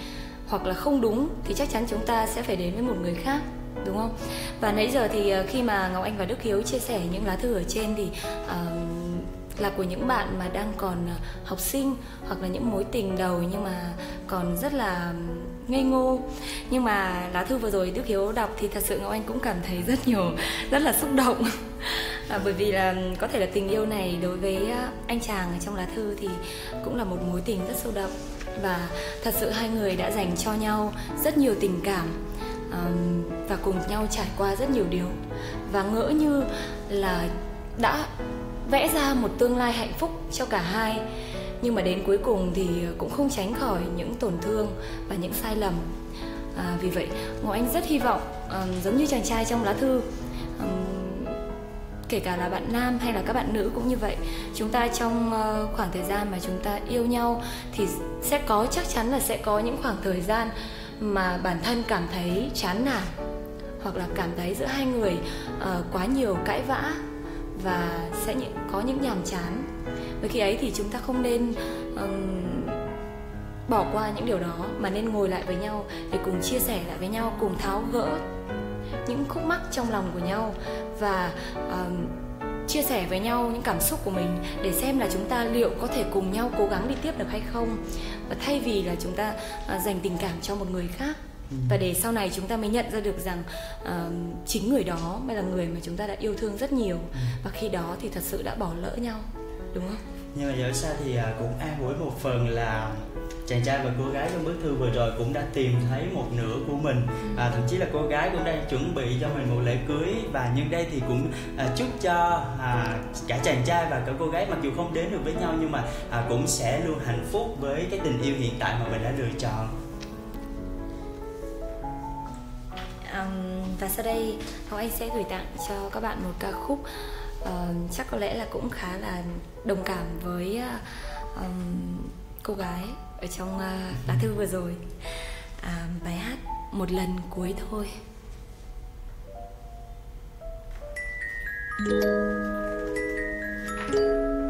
hoặc là không đúng thì chắc chắn chúng ta sẽ phải đến với một người khác đúng không? Và nãy giờ thì ờ, khi mà ngọc anh và đức hiếu chia sẻ những lá thư ở trên thì uh, là của những bạn mà đang còn ờ, học sinh hoặc là những mối tình đầu nhưng mà còn rất là ngây ngô. Nhưng mà lá thư vừa rồi đức hiếu đọc thì thật sự ngọc anh cũng cảm thấy rất nhiều rất là xúc động. À, bởi vì là có thể là tình yêu này đối với ờ, anh chàng ở trong lá thư thì cũng là một mối tình rất sâu đậm và thật sự hai người đã dành cho nhau rất nhiều tình cảm um, và cùng nhau trải qua rất nhiều điều. Và ngỡ như là đã vẽ ra một tương lai hạnh phúc cho cả hai. Nhưng mà đến cuối cùng thì cũng không tránh khỏi những tổn thương và những sai lầm. À, vì vậy ngọc anh rất hy vọng um, giống như chàng trai trong lá thư kể cả là bạn nam hay là các bạn nữ cũng như vậy. Chúng ta trong ờ, khoảng thời gian mà chúng ta yêu nhau thì sẽ có chắc chắn là sẽ có những khoảng thời gian mà bản thân cảm thấy chán nản hoặc là cảm thấy giữa hai người uh, quá nhiều cãi vã và sẽ có những nhàm chán. Với khi ấy thì chúng ta không nên um, bỏ qua những điều đó mà nên ngồi lại với nhau để cùng chia sẻ lại với nhau cùng tháo gỡ những khúc mắc trong lòng của nhau và uh, chia sẻ với nhau những cảm xúc của mình để xem là chúng ta liệu có thể cùng nhau cố gắng đi tiếp được hay không và thay vì là chúng ta uh, dành tình cảm cho một người khác ừ. và để sau này chúng ta mới nhận ra được rằng uh, chính người đó mới là người mà chúng ta đã yêu thương rất nhiều ừ. và khi đó thì thật sự đã bỏ lỡ nhau đúng không nhưng mà dẫu sao thì à, cũng an ủi một phần là chàng trai và cô gái trong bức thư vừa rồi cũng đã tìm thấy một nửa của mình. À, thậm chí là cô gái cũng đang chuẩn bị cho mình một lễ cưới và nhân đây thì cũng à, chúc cho à, cả chàng trai và cả cô gái mặc dù không đến được với nhau nhưng mà à, cũng sẽ luôn hạnh phúc với cái tình yêu hiện tại mà mình đã lựa chọn. Um, và sau đây Hồng Anh sẽ gửi tặng cho các bạn một ca khúc. Uh, chắc có lẽ là cũng khá là đồng cảm với uh, um, cô gái ở trong uh, lá thư vừa rồi. À, bài hát một lần cuối thôi. thank you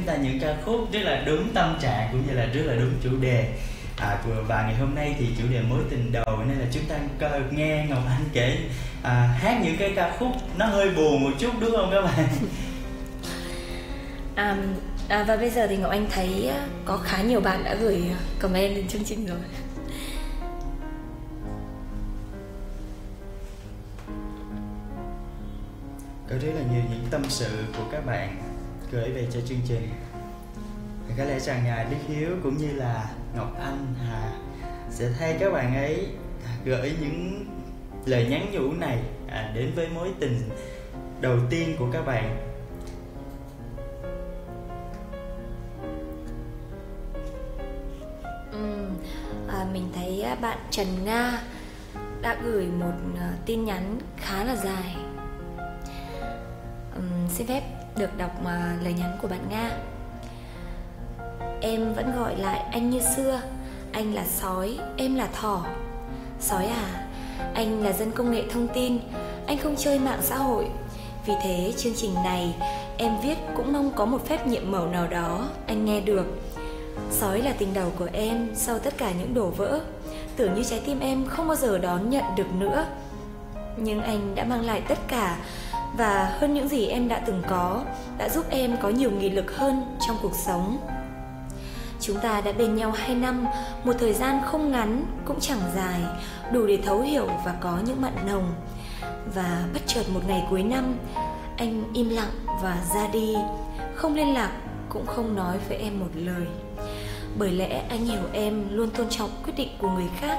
chúng ta những ca khúc rất là đúng tâm trạng cũng như là rất là đúng chủ đề. À, và ngày hôm nay thì chủ đề mối tình đầu nên là chúng ta nghe Ngọc Anh kể à, hát những cái ca khúc nó hơi buồn một chút đúng không các bạn? À, à, và bây giờ thì Ngọc Anh thấy à, có khá nhiều bạn đã gửi comment lên chương trình rồi. Có rất là nhiều những tâm sự của các bạn gửi về cho chương trình. Thì có lẽ rằng ngài Đức Hiếu cũng như là Ngọc Anh Hà sẽ thay các bạn ấy gửi những lời nhắn nhủ này à, đến với mối tình đầu tiên của các bạn. Ừ, à, mình thấy à, bạn Trần Nga đã gửi một à, tin nhắn khá là dài. Ừ, xin phép được đọc uh, lời nhắn của bạn nga. Em vẫn gọi lại anh như xưa anh là sói em là thỏ. Sói à anh là dân công nghệ thông tin anh không chơi mạng xã hội. Vì thế chương trình này em viết cũng mong có một phép nhiệm màu nào đó anh nghe được. Sói là tình đầu của em sau tất cả những đổ vỡ. Tưởng như trái tim em không bao giờ đón nhận được nữa. Nhưng anh đã mang lại tất cả và hơn những gì em đã từng có, đã giúp em có nhiều nghị lực hơn trong cuộc sống. Chúng ta đã bên nhau hai năm, một thời gian không ngắn cũng chẳng dài, đủ để thấu hiểu và có những mặn nồng. Và bất chợt một ngày cuối năm, anh im lặng và ra đi, không liên lạc cũng không nói với em một lời. Bởi lẽ anh hiểu em luôn tôn trọng quyết định của người khác.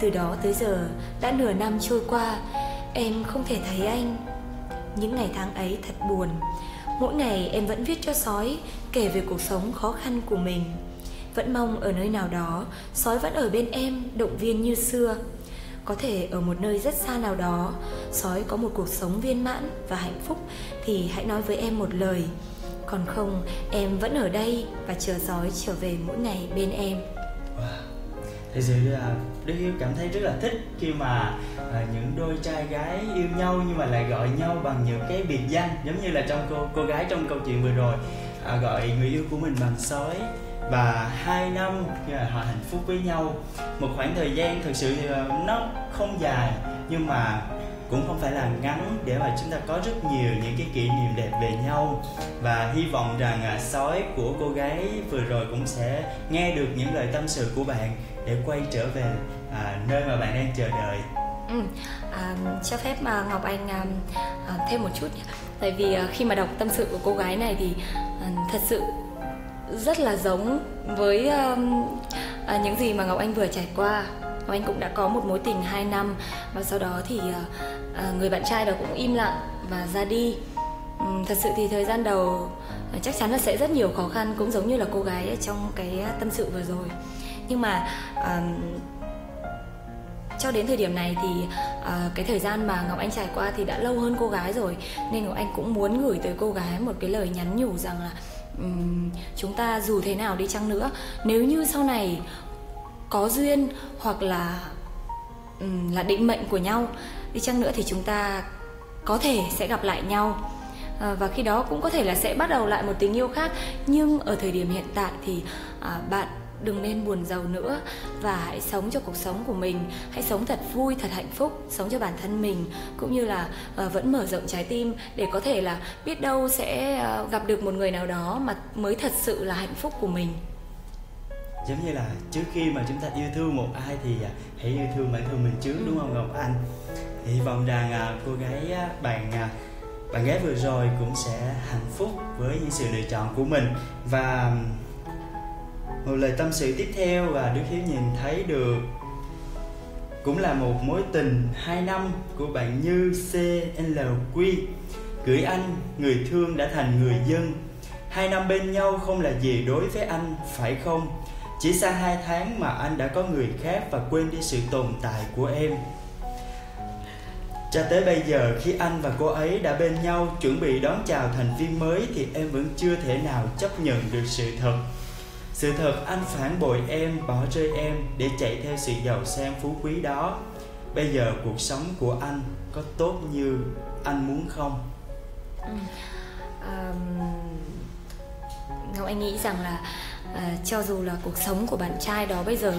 Từ đó tới giờ, đã nửa năm trôi qua, em không thể thấy anh những ngày tháng ấy thật buồn. Mỗi ngày em vẫn viết cho sói kể về cuộc sống khó khăn của mình. Vẫn mong ở nơi nào đó, sói vẫn ở bên em, động viên như xưa. Có thể ở một nơi rất xa nào đó, sói có một cuộc sống viên mãn và hạnh phúc thì hãy nói với em một lời. Còn không, em vẫn ở đây và chờ sói trở về mỗi ngày bên em thực sự là đức hiếu cảm thấy rất là thích khi mà à, những đôi trai gái yêu nhau nhưng mà lại gọi nhau bằng những cái biệt danh giống như là trong cô cô gái trong câu chuyện vừa rồi à, gọi người yêu của mình bằng sói. Và hai năm à, họ hạnh phúc với nhau. Một khoảng thời gian thực sự thì à, nó không dài nhưng mà cũng không phải là ngắn để mà chúng ta có rất nhiều những cái kỷ niệm đẹp về nhau. Và hy vọng rằng à, sói của cô gái vừa rồi cũng sẽ nghe được những lời tâm sự của bạn để quay trở về à, nơi mà bạn đang chờ đợi. Ừ, à, cho phép mà Ngọc Anh à, à, thêm một chút nhé. Tại vì à, khi mà đọc tâm sự của cô gái này thì à, thật sự rất là giống với à, à, những gì mà Ngọc Anh vừa trải qua. Ngọc Anh cũng đã có một mối tình 2 năm và sau đó thì à, à, người bạn trai đó cũng im lặng và ra đi. Ừ, thật sự thì thời gian đầu à, chắc chắn là sẽ rất nhiều khó khăn cũng giống như là cô gái trong cái tâm sự vừa rồi nhưng mà um, cho đến thời điểm này thì uh, cái thời gian mà ngọc anh trải qua thì đã lâu hơn cô gái rồi. Nên ngọc anh cũng muốn gửi tới cô gái một cái lời nhắn nhủ rằng là um, chúng ta dù thế nào đi chăng nữa nếu như sau này có duyên hoặc là um, là định mệnh của nhau đi chăng nữa thì chúng ta có thể sẽ gặp lại nhau. À, và khi đó cũng có thể là sẽ bắt đầu lại một tình yêu khác. Nhưng ở thời điểm hiện tại thì à, bạn đừng nên buồn giàu nữa và hãy sống cho cuộc sống của mình. Hãy sống thật vui thật hạnh phúc sống cho bản thân mình cũng như là uh, vẫn mở rộng trái tim để có thể là biết đâu sẽ uh, gặp được một người nào đó mà mới thật sự là hạnh phúc của mình. Giống như là trước khi mà chúng ta yêu thương một ai thì à, hãy yêu thương bản thân mình trước đúng không ngọc anh? Hy vọng rằng à, cô gái à, bạn bạn gái vừa rồi cũng sẽ hạnh phúc với những sự lựa chọn của mình. Và một lời tâm sự tiếp theo và đức hiếu nhìn thấy được cũng là một mối tình 2 năm của bạn Như CLQ gửi anh, người thương đã thành người dân. Hai năm bên nhau không là gì đối với anh, phải không? Chỉ xa hai tháng mà anh đã có người khác và quên đi sự tồn tại của em. Cho tới bây giờ khi anh và cô ấy đã bên nhau chuẩn bị đón chào thành viên mới thì em vẫn chưa thể nào chấp nhận được sự thật sự thật anh phản bội em bỏ rơi em để chạy theo sự giàu sang phú quý đó. Bây giờ cuộc sống của anh có tốt như anh muốn không? Ừ. um, ngọc anh nghĩ rằng là uh, cho dù là cuộc sống của bạn trai đó bây giờ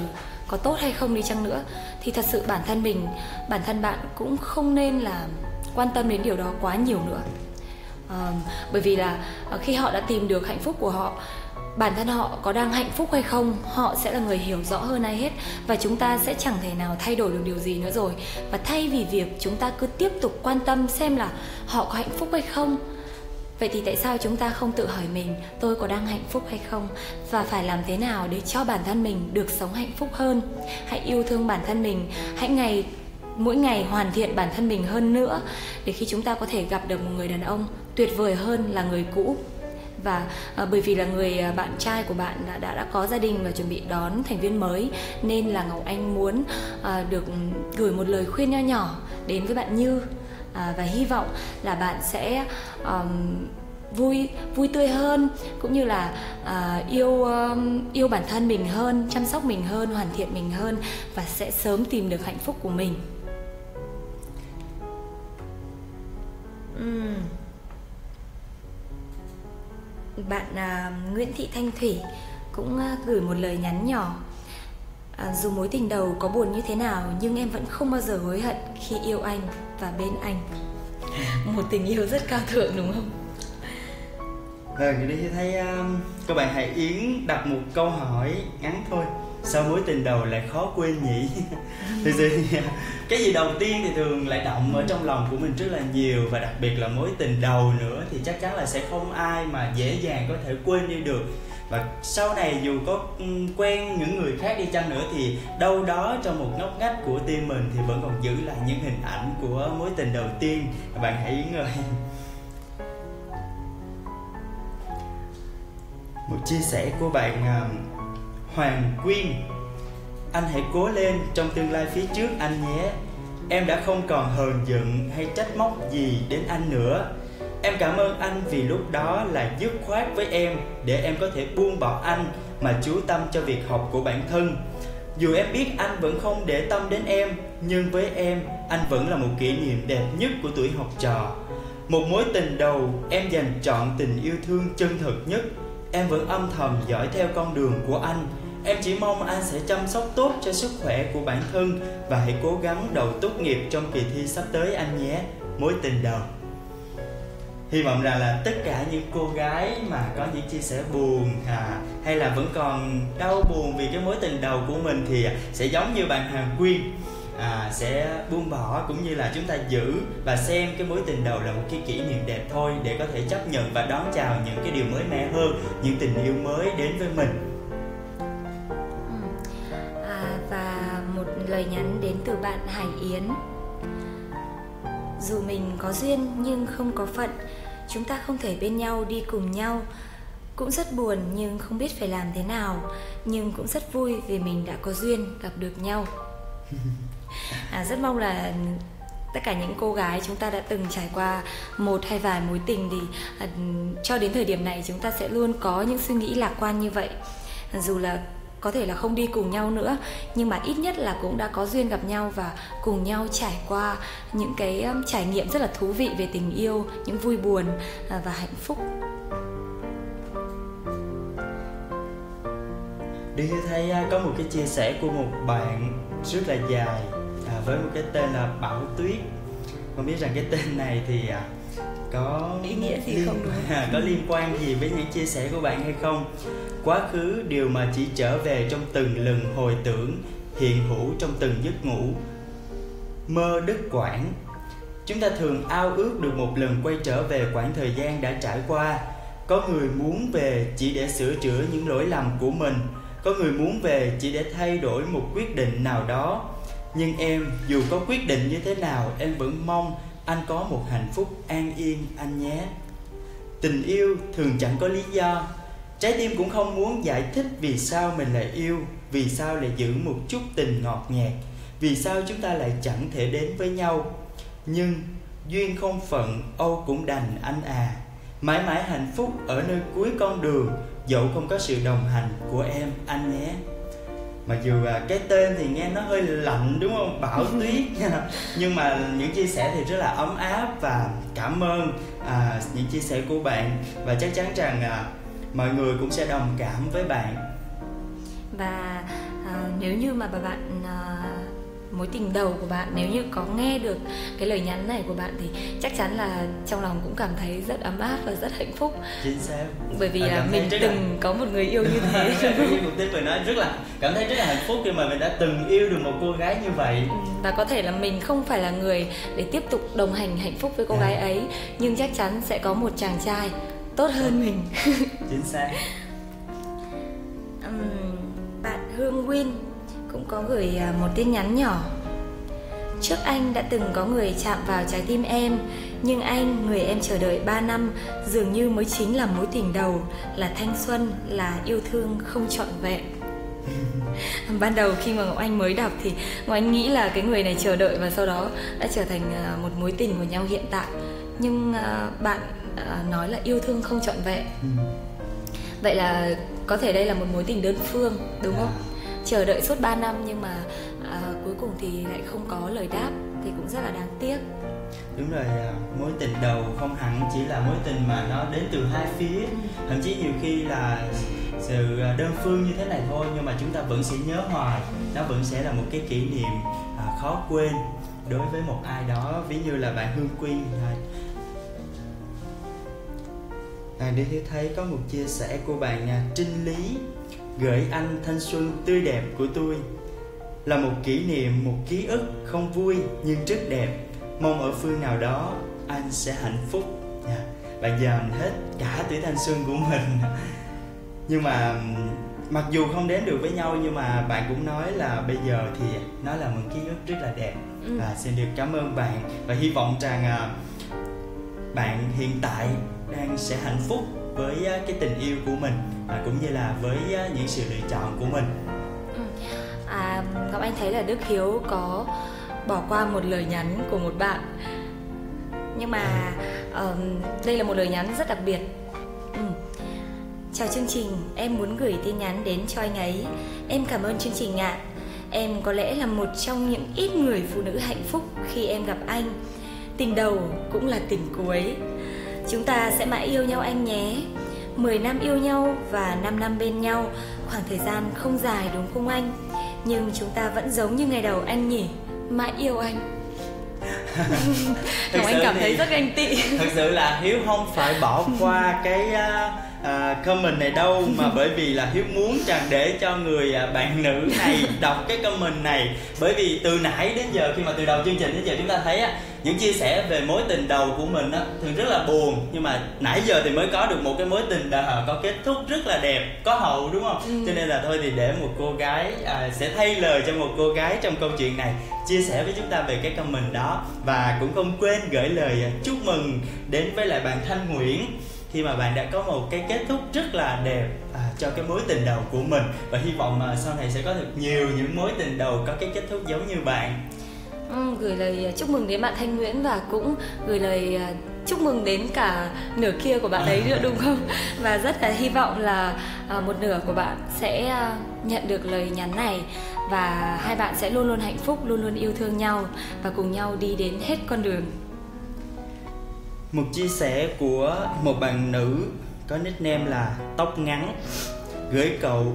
có tốt hay không đi chăng nữa thì thật sự bản thân mình bản thân bạn cũng không nên là quan tâm đến điều đó quá nhiều nữa. Uh, bởi vì là uh, khi họ đã tìm được hạnh phúc của họ bản thân họ có đang hạnh phúc hay không, họ sẽ là người hiểu rõ hơn ai hết và chúng ta sẽ chẳng thể nào thay đổi được điều gì nữa rồi. Và thay vì việc chúng ta cứ tiếp tục quan tâm xem là họ có hạnh phúc hay không, vậy thì tại sao chúng ta không tự hỏi mình, tôi có đang hạnh phúc hay không? Và phải làm thế nào để cho bản thân mình được sống hạnh phúc hơn? Hãy yêu thương bản thân mình, hãy ngày, mỗi ngày hoàn thiện bản thân mình hơn nữa, để khi chúng ta có thể gặp được một người đàn ông tuyệt vời hơn là người cũ và à, bởi vì là người à, bạn trai của bạn đã, đã đã có gia đình và chuẩn bị đón thành viên mới nên là Ngọc Anh muốn à, được gửi một lời khuyên nho nhỏ đến với bạn Như à, và hy vọng là bạn sẽ um, vui vui tươi hơn cũng như là uh, yêu um, yêu bản thân mình hơn chăm sóc mình hơn hoàn thiện mình hơn và sẽ sớm tìm được hạnh phúc của mình uhm bạn uh, Nguyễn Thị Thanh Thủy cũng uh, gửi một lời nhắn nhỏ. À, dù mối tình đầu có buồn như thế nào nhưng em vẫn không bao giờ hối hận khi yêu anh và bên anh. Một tình yêu rất cao thượng đúng không? Rồi, đi thấy um, các bạn Hải Yến đặt một câu hỏi ngắn thôi. Sao mối tình đầu lại khó quên nhỉ? thì, thì cái gì đầu tiên thì thường lại động ở trong lòng của mình rất là nhiều Và đặc biệt là mối tình đầu nữa thì chắc chắn là sẽ không ai mà dễ dàng có thể quên đi được và sau này dù có quen những người khác đi chăng nữa thì đâu đó trong một ngóc ngách của tim mình thì vẫn còn giữ lại những hình ảnh của mối tình đầu tiên bạn hãy yến ơi một chia sẻ của bạn Hoàng Quyên Anh hãy cố lên trong tương lai phía trước anh nhé Em đã không còn hờn giận hay trách móc gì đến anh nữa Em cảm ơn anh vì lúc đó là dứt khoát với em để em có thể buông bỏ anh mà chú tâm cho việc học của bản thân. Dù em biết anh vẫn không để tâm đến em, nhưng với em, anh vẫn là một kỷ niệm đẹp nhất của tuổi học trò. Một mối tình đầu, em dành trọn tình yêu thương chân thật nhất. Em vẫn âm thầm dõi theo con đường của anh. Em chỉ mong anh sẽ chăm sóc tốt cho sức khỏe của bản thân và hãy cố gắng đậu tốt nghiệp trong kỳ thi sắp tới anh nhé. Mối tình đầu hy vọng rằng là tất cả những cô gái mà có những chia sẻ buồn à, hay là vẫn còn đau buồn vì cái mối tình đầu của mình thì sẽ giống như bạn hàng Quyên à, sẽ buông bỏ cũng như là chúng ta giữ và xem cái mối tình đầu là một cái kỷ niệm đẹp thôi để có thể chấp nhận và đón chào những cái điều mới mẻ hơn những tình yêu mới đến với mình một lời nhắn đến từ bạn Hải Yến. Dù mình có duyên nhưng không có phận chúng ta không thể bên nhau đi cùng nhau. Cũng rất buồn nhưng không biết phải làm thế nào nhưng cũng rất vui vì mình đã có duyên gặp được nhau. À, rất mong là tất cả những cô gái chúng ta đã từng trải qua một hay vài mối tình thì à, cho đến thời điểm này chúng ta sẽ luôn có những suy nghĩ lạc quan như vậy. Dù là có thể là không đi cùng nhau nữa nhưng mà ít nhất là cũng đã có duyên gặp nhau và cùng nhau trải qua những cái um, trải nghiệm rất là thú vị về tình yêu những vui buồn à, và hạnh phúc. Đi thấy à, có một cái chia sẻ của một bạn rất là dài à, với một cái tên là Bảo Tuyết. Không biết rằng cái tên này thì à, có ý nghĩa gì liên, không đúng có liên quan gì với những chia sẻ của bạn hay không? Quá khứ điều mà chỉ trở về trong từng lần hồi tưởng hiện hữu trong từng giấc ngủ. Mơ đứt quãng. Chúng ta thường ao ước được một lần quay trở về quãng thời gian đã trải qua. Có người muốn về chỉ để sửa chữa những lỗi lầm của mình. Có người muốn về chỉ để thay đổi một quyết định nào đó. Nhưng em dù có quyết định như thế nào em vẫn mong anh có một hạnh phúc an yên, anh nhé. Tình yêu thường chẳng có lý do. Trái tim cũng không muốn giải thích vì sao mình lại yêu, vì sao lại giữ một chút tình ngọt nhạt vì sao chúng ta lại chẳng thể đến với nhau. Nhưng duyên không phận, âu cũng đành anh à. Mãi mãi hạnh phúc ở nơi cuối con đường, dẫu không có sự đồng hành của em, anh nhé mặc dù à, cái tên thì nghe nó hơi lạnh đúng không? Bảo tuyết nhưng mà những chia sẻ thì rất là ấm áp và cảm ơn à, những chia sẻ của bạn. Và chắc chắn rằng à, mọi người cũng sẽ đồng cảm với bạn. Và à, nếu như mà bạn à, mối tình đầu của bạn. Nếu như có nghe được cái lời nhắn này của bạn thì chắc chắn là trong lòng cũng cảm thấy rất ấm áp và rất hạnh phúc. Chính xác. Bởi vì là mình từng là... có một người yêu như thế. Tiếng vừa nói rất là cảm thấy rất là hạnh phúc khi mà mình đã từng yêu được một cô gái như vậy. Ừ, và có thể là mình không phải là người để tiếp tục đồng hành hạnh phúc với cô à. gái ấy nhưng chắc chắn sẽ có một chàng trai tốt hơn mình. Chính xác. Um, bạn Hương Win cũng có gửi à, một tin nhắn nhỏ. Trước anh đã từng có người chạm vào trái tim em Nhưng anh, người em chờ đợi 3 năm Dường như mới chính là mối tình đầu Là thanh xuân, là yêu thương không trọn vẹn. Ban đầu khi mà Ngọc Anh mới đọc thì Ngọc Anh nghĩ là cái người này chờ đợi và sau đó đã trở thành à, một mối tình của nhau hiện tại. Nhưng à, bạn nói là yêu thương không trọn vẹn. Ừ. vậy là có thể đây là một mối tình đơn phương đúng không chờ đợi suốt 3 năm nhưng mà à, cuối cùng thì lại không có lời đáp thì cũng rất là đáng tiếc. Đúng rồi mối tình đầu không hẳn chỉ là mối tình mà nó đến từ hai phía. Ừ. thậm chí nhiều khi là sự à, đơn phương như thế này thôi nhưng mà chúng ta vẫn sẽ nhớ hoài. Nó vẫn sẽ là một cái kỷ niệm à, khó quên đối với một ai đó ví như là bạn Hương Quyên. À, để thấy có một chia sẻ của bạn à, Trinh Lý gửi anh thanh xuân tươi đẹp của tôi. Là một kỷ niệm một ký ức không vui nhưng rất đẹp. Mong ở phương nào đó anh sẽ hạnh phúc. Yeah. bạn dành hết cả tuổi thanh xuân của mình. Nhưng mà mặc dù không đến được với nhau nhưng mà bạn cũng nói là bây giờ thì nó là một ký ức rất là đẹp. Ừ. và xin được cảm ơn bạn và hy vọng rằng à, bạn hiện tại đang sẽ hạnh phúc với à, cái tình yêu của mình và cũng như là với à, những sự lựa chọn của mình ừ. à ngọc anh thấy là đức hiếu có bỏ qua một lời nhắn của một bạn nhưng mà uh, đây là một lời nhắn rất đặc biệt ừ Chào chương trình, em muốn gửi tin nhắn đến cho anh ấy. Em cảm ơn chương trình ạ. Em có lẽ là một trong những ít người phụ nữ hạnh phúc khi em gặp anh. Tình đầu cũng là tình cuối. Chúng ta sẽ mãi yêu nhau anh nhé. 10 năm yêu nhau và 5 năm bên nhau, khoảng thời gian không dài đúng không anh? Nhưng chúng ta vẫn giống như ngày đầu anh nhỉ? Mãi yêu anh. Ngọc Anh cảm thấy rất ganh tị Thật sự là Hiếu không phải bỏ qua cái uh, uh, comment này đâu mà bởi vì là hiếu muốn rằng để cho người uh, bạn nữ này đọc cái comment này. Bởi vì từ nãy đến giờ khi mà từ đầu chương trình đến giờ chúng ta thấy á những chia sẻ về mối tình đầu của mình á thường rất là buồn. Nhưng mà nãy giờ thì mới có được một cái mối tình đầu có kết thúc rất là đẹp có hậu đúng không? Ừ. cho nên là thôi thì để một cô gái à, sẽ thay lời cho một cô gái trong câu chuyện này chia sẻ với chúng ta về cái comment đó. Và cũng không quên gửi lời chúc mừng đến với lại bạn Thanh Nguyễn khi mà bạn đã có một cái kết thúc rất là đẹp à, cho cái mối tình đầu của mình. Và hy vọng mà sau này sẽ có được nhiều những mối tình đầu có cái kết thúc giống như bạn. Ừ, gửi lời chúc mừng đến bạn Thanh Nguyễn và cũng gửi lời à, chúc mừng đến cả nửa kia của bạn ấy nữa đúng không? Và rất là hy vọng là à, một nửa của bạn sẽ à, nhận được lời nhắn này. Và hai bạn sẽ luôn luôn hạnh phúc luôn luôn yêu thương nhau và cùng nhau đi đến hết con đường một chia sẻ của một bạn nữ có nickname là tóc ngắn, gửi cậu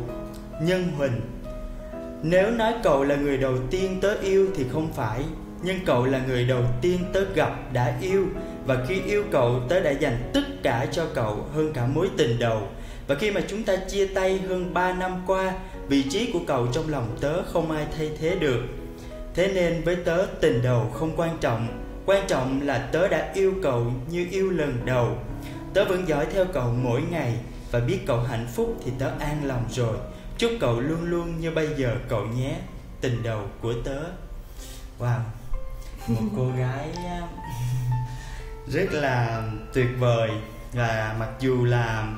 nhân huỳnh. Nếu nói cậu là người đầu tiên tớ yêu thì không phải, nhưng cậu là người đầu tiên tớ gặp đã yêu. Và khi yêu cậu, tớ đã dành tất cả cho cậu hơn cả mối tình đầu. Và khi mà chúng ta chia tay hơn 3 năm qua, vị trí của cậu trong lòng tớ không ai thay thế được. Thế nên với tớ, tình đầu không quan trọng quan trọng là tớ đã yêu cậu như yêu lần đầu. Tớ vẫn dõi theo cậu mỗi ngày và biết cậu hạnh phúc thì tớ an lòng rồi. Chúc cậu luôn luôn như bây giờ cậu nhé. Tình đầu của tớ. Wow một cô gái rất là tuyệt vời. Và mặc dù là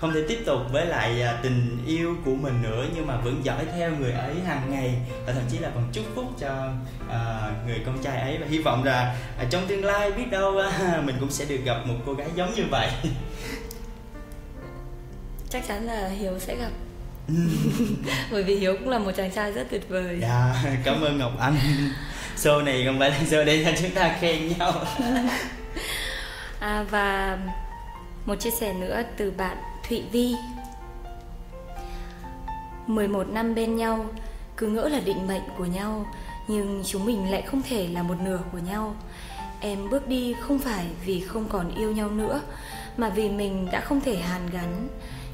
không thể tiếp tục với lại à, tình yêu của mình nữa nhưng mà vẫn dõi theo người ấy hàng ngày. Và thậm chí là còn chúc phúc cho uh, người con trai ấy. Và hy vọng là uh, trong tương lai biết đâu uh, mình cũng sẽ được gặp một cô gái giống như vậy. Chắc chắn là hiếu sẽ gặp. Bởi vì hiếu cũng là một chàng trai rất tuyệt vời. Dạ cảm ơn ngọc anh. Show này không phải là show để cho chúng ta khen nhau. À, và một chia sẻ nữa từ bạn Thụy Vi 11 năm bên nhau, Cứ ngỡ là định mệnh của nhau, Nhưng chúng mình lại không thể là một nửa của nhau. Em bước đi không phải vì không còn yêu nhau nữa, Mà vì mình đã không thể hàn gắn.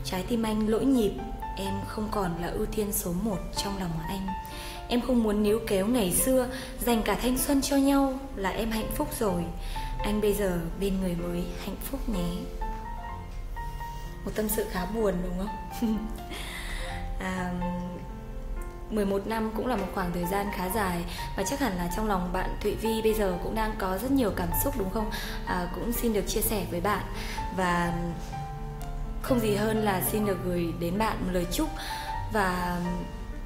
Trái tim anh lỗi nhịp, Em không còn là ưu tiên số một trong lòng anh. Em không muốn níu kéo ngày xưa, Dành cả thanh xuân cho nhau, Là em hạnh phúc rồi. Anh bây giờ bên người mới hạnh phúc nhé một tâm sự khá buồn đúng không à, 11 năm cũng là một khoảng thời gian khá dài và chắc hẳn là trong lòng bạn Thụy Vi bây giờ cũng đang có rất nhiều cảm xúc đúng không? À, cũng xin được chia sẻ với bạn và không gì hơn là xin được gửi đến bạn một lời chúc và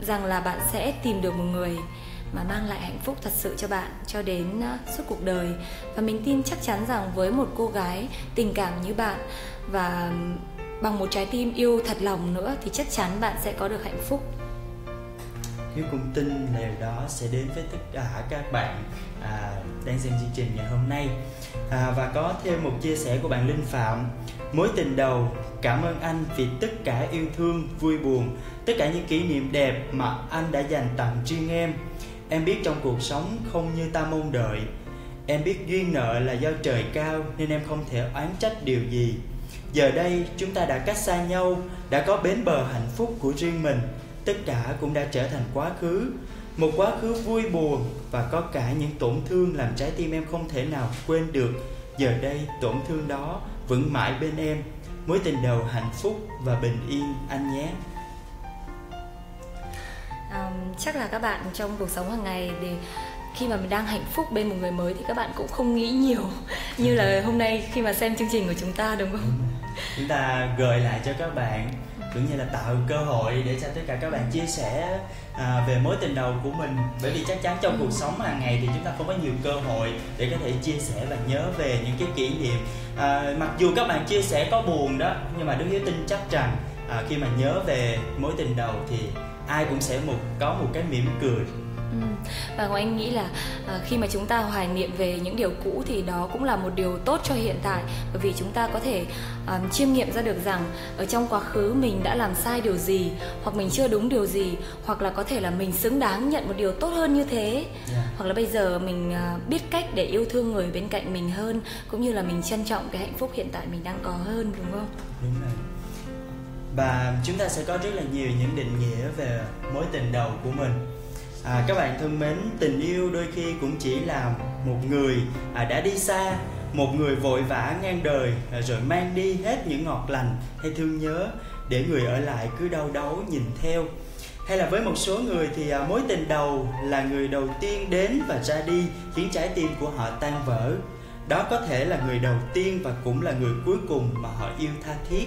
rằng là bạn sẽ tìm được một người mà mang lại hạnh phúc thật sự cho bạn cho đến à, suốt cuộc đời và mình tin chắc chắn rằng với một cô gái tình cảm như bạn và bằng một trái tim yêu thật lòng nữa thì chắc chắn bạn sẽ có được hạnh phúc. Hiếu cũng tin điều đó sẽ đến với tất cả các bạn à, đang xem chương trình ngày hôm nay. À, và có thêm một chia sẻ của bạn Linh Phạm. Mối tình đầu cảm ơn anh vì tất cả yêu thương vui buồn tất cả những kỷ niệm đẹp mà anh đã dành tặng riêng em. Em biết trong cuộc sống không như ta mong đợi. Em biết duyên nợ là do trời cao nên em không thể oán trách điều gì giờ đây chúng ta đã cách xa nhau đã có bến bờ hạnh phúc của riêng mình. Tất cả cũng đã trở thành quá khứ. Một quá khứ vui buồn và có cả những tổn thương làm trái tim em không thể nào quên được. Giờ đây tổn thương đó vẫn mãi bên em. Mối tình đầu hạnh phúc và bình yên anh nhé. Um, chắc là các bạn trong cuộc sống hàng ngày để khi mà mình đang hạnh phúc bên một người mới thì các bạn cũng không nghĩ nhiều như là hôm nay khi mà xem chương trình của chúng ta đúng không chúng ta gợi lại cho các bạn cũng như là tạo cơ hội để cho tất cả các bạn chia sẻ à, về mối tình đầu của mình. Bởi vì chắc chắn trong cuộc sống hàng ngày thì chúng ta không có nhiều cơ hội để có thể chia sẻ và nhớ về những cái kỷ niệm. À, mặc dù các bạn chia sẻ có buồn đó nhưng mà đức hiếu tin chắc rằng à, khi mà nhớ về mối tình đầu thì ai cũng sẽ một có một cái mỉm cười và Ngọc Anh nghĩ là à, khi mà chúng ta hoài niệm về những điều cũ thì đó cũng là một điều tốt cho hiện tại bởi vì chúng ta có thể à, chiêm nghiệm ra được rằng ở trong quá khứ mình đã làm sai điều gì hoặc mình chưa đúng điều gì hoặc là có thể là mình xứng đáng nhận một điều tốt hơn như thế yeah. Dạ. hoặc là bây giờ mình à, biết cách để yêu thương người bên cạnh mình hơn cũng như là mình trân trọng cái hạnh phúc hiện tại mình đang có hơn đúng không? Đúng rồi và chúng ta sẽ có rất là nhiều những định nghĩa về mối tình đầu của mình à, các bạn thân mến tình yêu đôi khi cũng chỉ là một người à, đã đi xa một người vội vã ngang đời à, rồi mang đi hết những ngọt lành hay thương nhớ để người ở lại cứ đau đớn nhìn theo. Hay là với một số người thì à, mối tình đầu là người đầu tiên đến và ra đi khiến trái tim của họ tan vỡ. Đó có thể là người đầu tiên và cũng là người cuối cùng mà họ yêu tha thiết.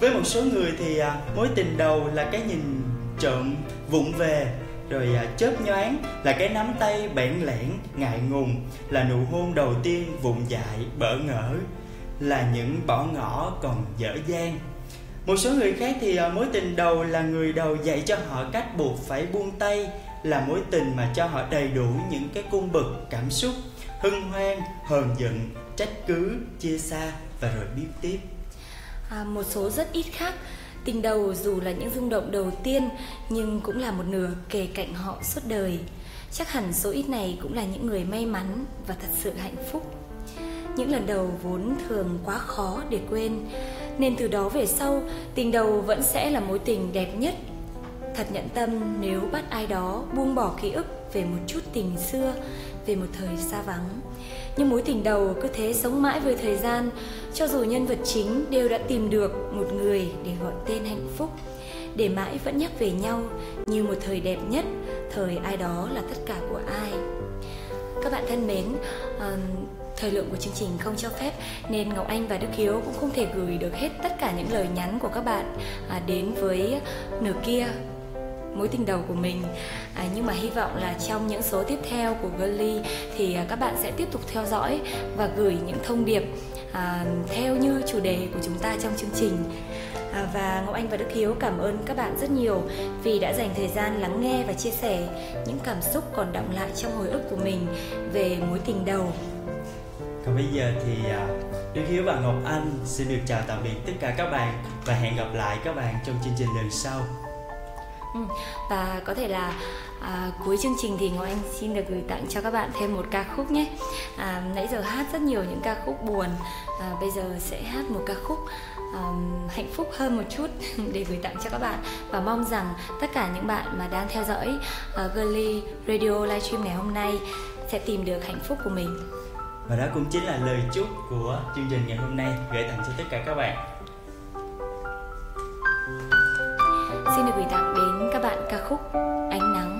Với một số người thì à, mối tình đầu là cái nhìn trộm vụng về rồi à, chớp nhoáng là cái nắm tay bẽn lẽn ngại ngùng là nụ hôn đầu tiên vụng dại bỡ ngỡ là những bỏ ngỏ còn dở dang. Một số người khác thì à, mối tình đầu là người đầu dạy cho họ cách buộc phải buông tay là mối tình mà cho họ đầy đủ những cái cung bậc cảm xúc hân hoan hờn giận trách cứ chia xa và rồi biết tiếp. À, một số rất ít khác Tình đầu dù là những rung động đầu tiên nhưng cũng là một nửa kề cạnh họ suốt đời. Chắc hẳn số ít này cũng là những người may mắn và thật sự hạnh phúc. Những lần đầu vốn thường quá khó để quên, nên từ đó về sau, tình đầu vẫn sẽ là mối tình đẹp nhất. Thật nhận tâm nếu bắt ai đó buông bỏ ký ức về một chút tình xưa, về một thời xa vắng nhưng mối tình đầu cứ thế sống mãi với thời gian cho dù nhân vật chính đều đã tìm được một người để gọi tên hạnh phúc. Để mãi vẫn nhắc về nhau như một thời đẹp nhất thời ai đó là tất cả của ai. Các bạn thân mến um, thời lượng của chương trình không cho phép nên Ngọc Anh và Đức Hiếu cũng không thể gửi được hết tất cả những lời nhắn của các bạn à, đến với nửa kia mối tình đầu của mình. À, nhưng mà hy vọng là trong những số tiếp theo của Girly thì à, các bạn sẽ tiếp tục theo dõi và gửi những thông điệp à, theo như chủ đề của chúng ta trong chương trình. À, và Ngọc Anh và Đức Hiếu cảm ơn các bạn rất nhiều vì đã dành thời gian lắng nghe và chia sẻ những cảm xúc còn đọng lại trong hồi ức của mình về mối tình đầu. Còn bây giờ thì à, Đức Hiếu và Ngọc Anh xin được chào tạm biệt tất cả các bạn và hẹn gặp lại các bạn trong chương trình lần sau. Ừ, và có thể là à, cuối chương trình thì Ngọc Anh xin được gửi tặng cho các bạn thêm một ca khúc nhé. À, nãy giờ hát rất nhiều những ca khúc buồn à, bây giờ sẽ hát một ca khúc à, hạnh phúc hơn một chút để gửi tặng cho các bạn. Và mong rằng tất cả những bạn mà đang theo dõi à, uh, Girly Radio livestream ngày hôm nay sẽ tìm được hạnh phúc của mình. Và đó cũng chính là lời chúc của chương trình ngày hôm nay gửi tặng cho tất cả các bạn. Xin được gửi tặng đến các bạn ca khúc ánh nắng.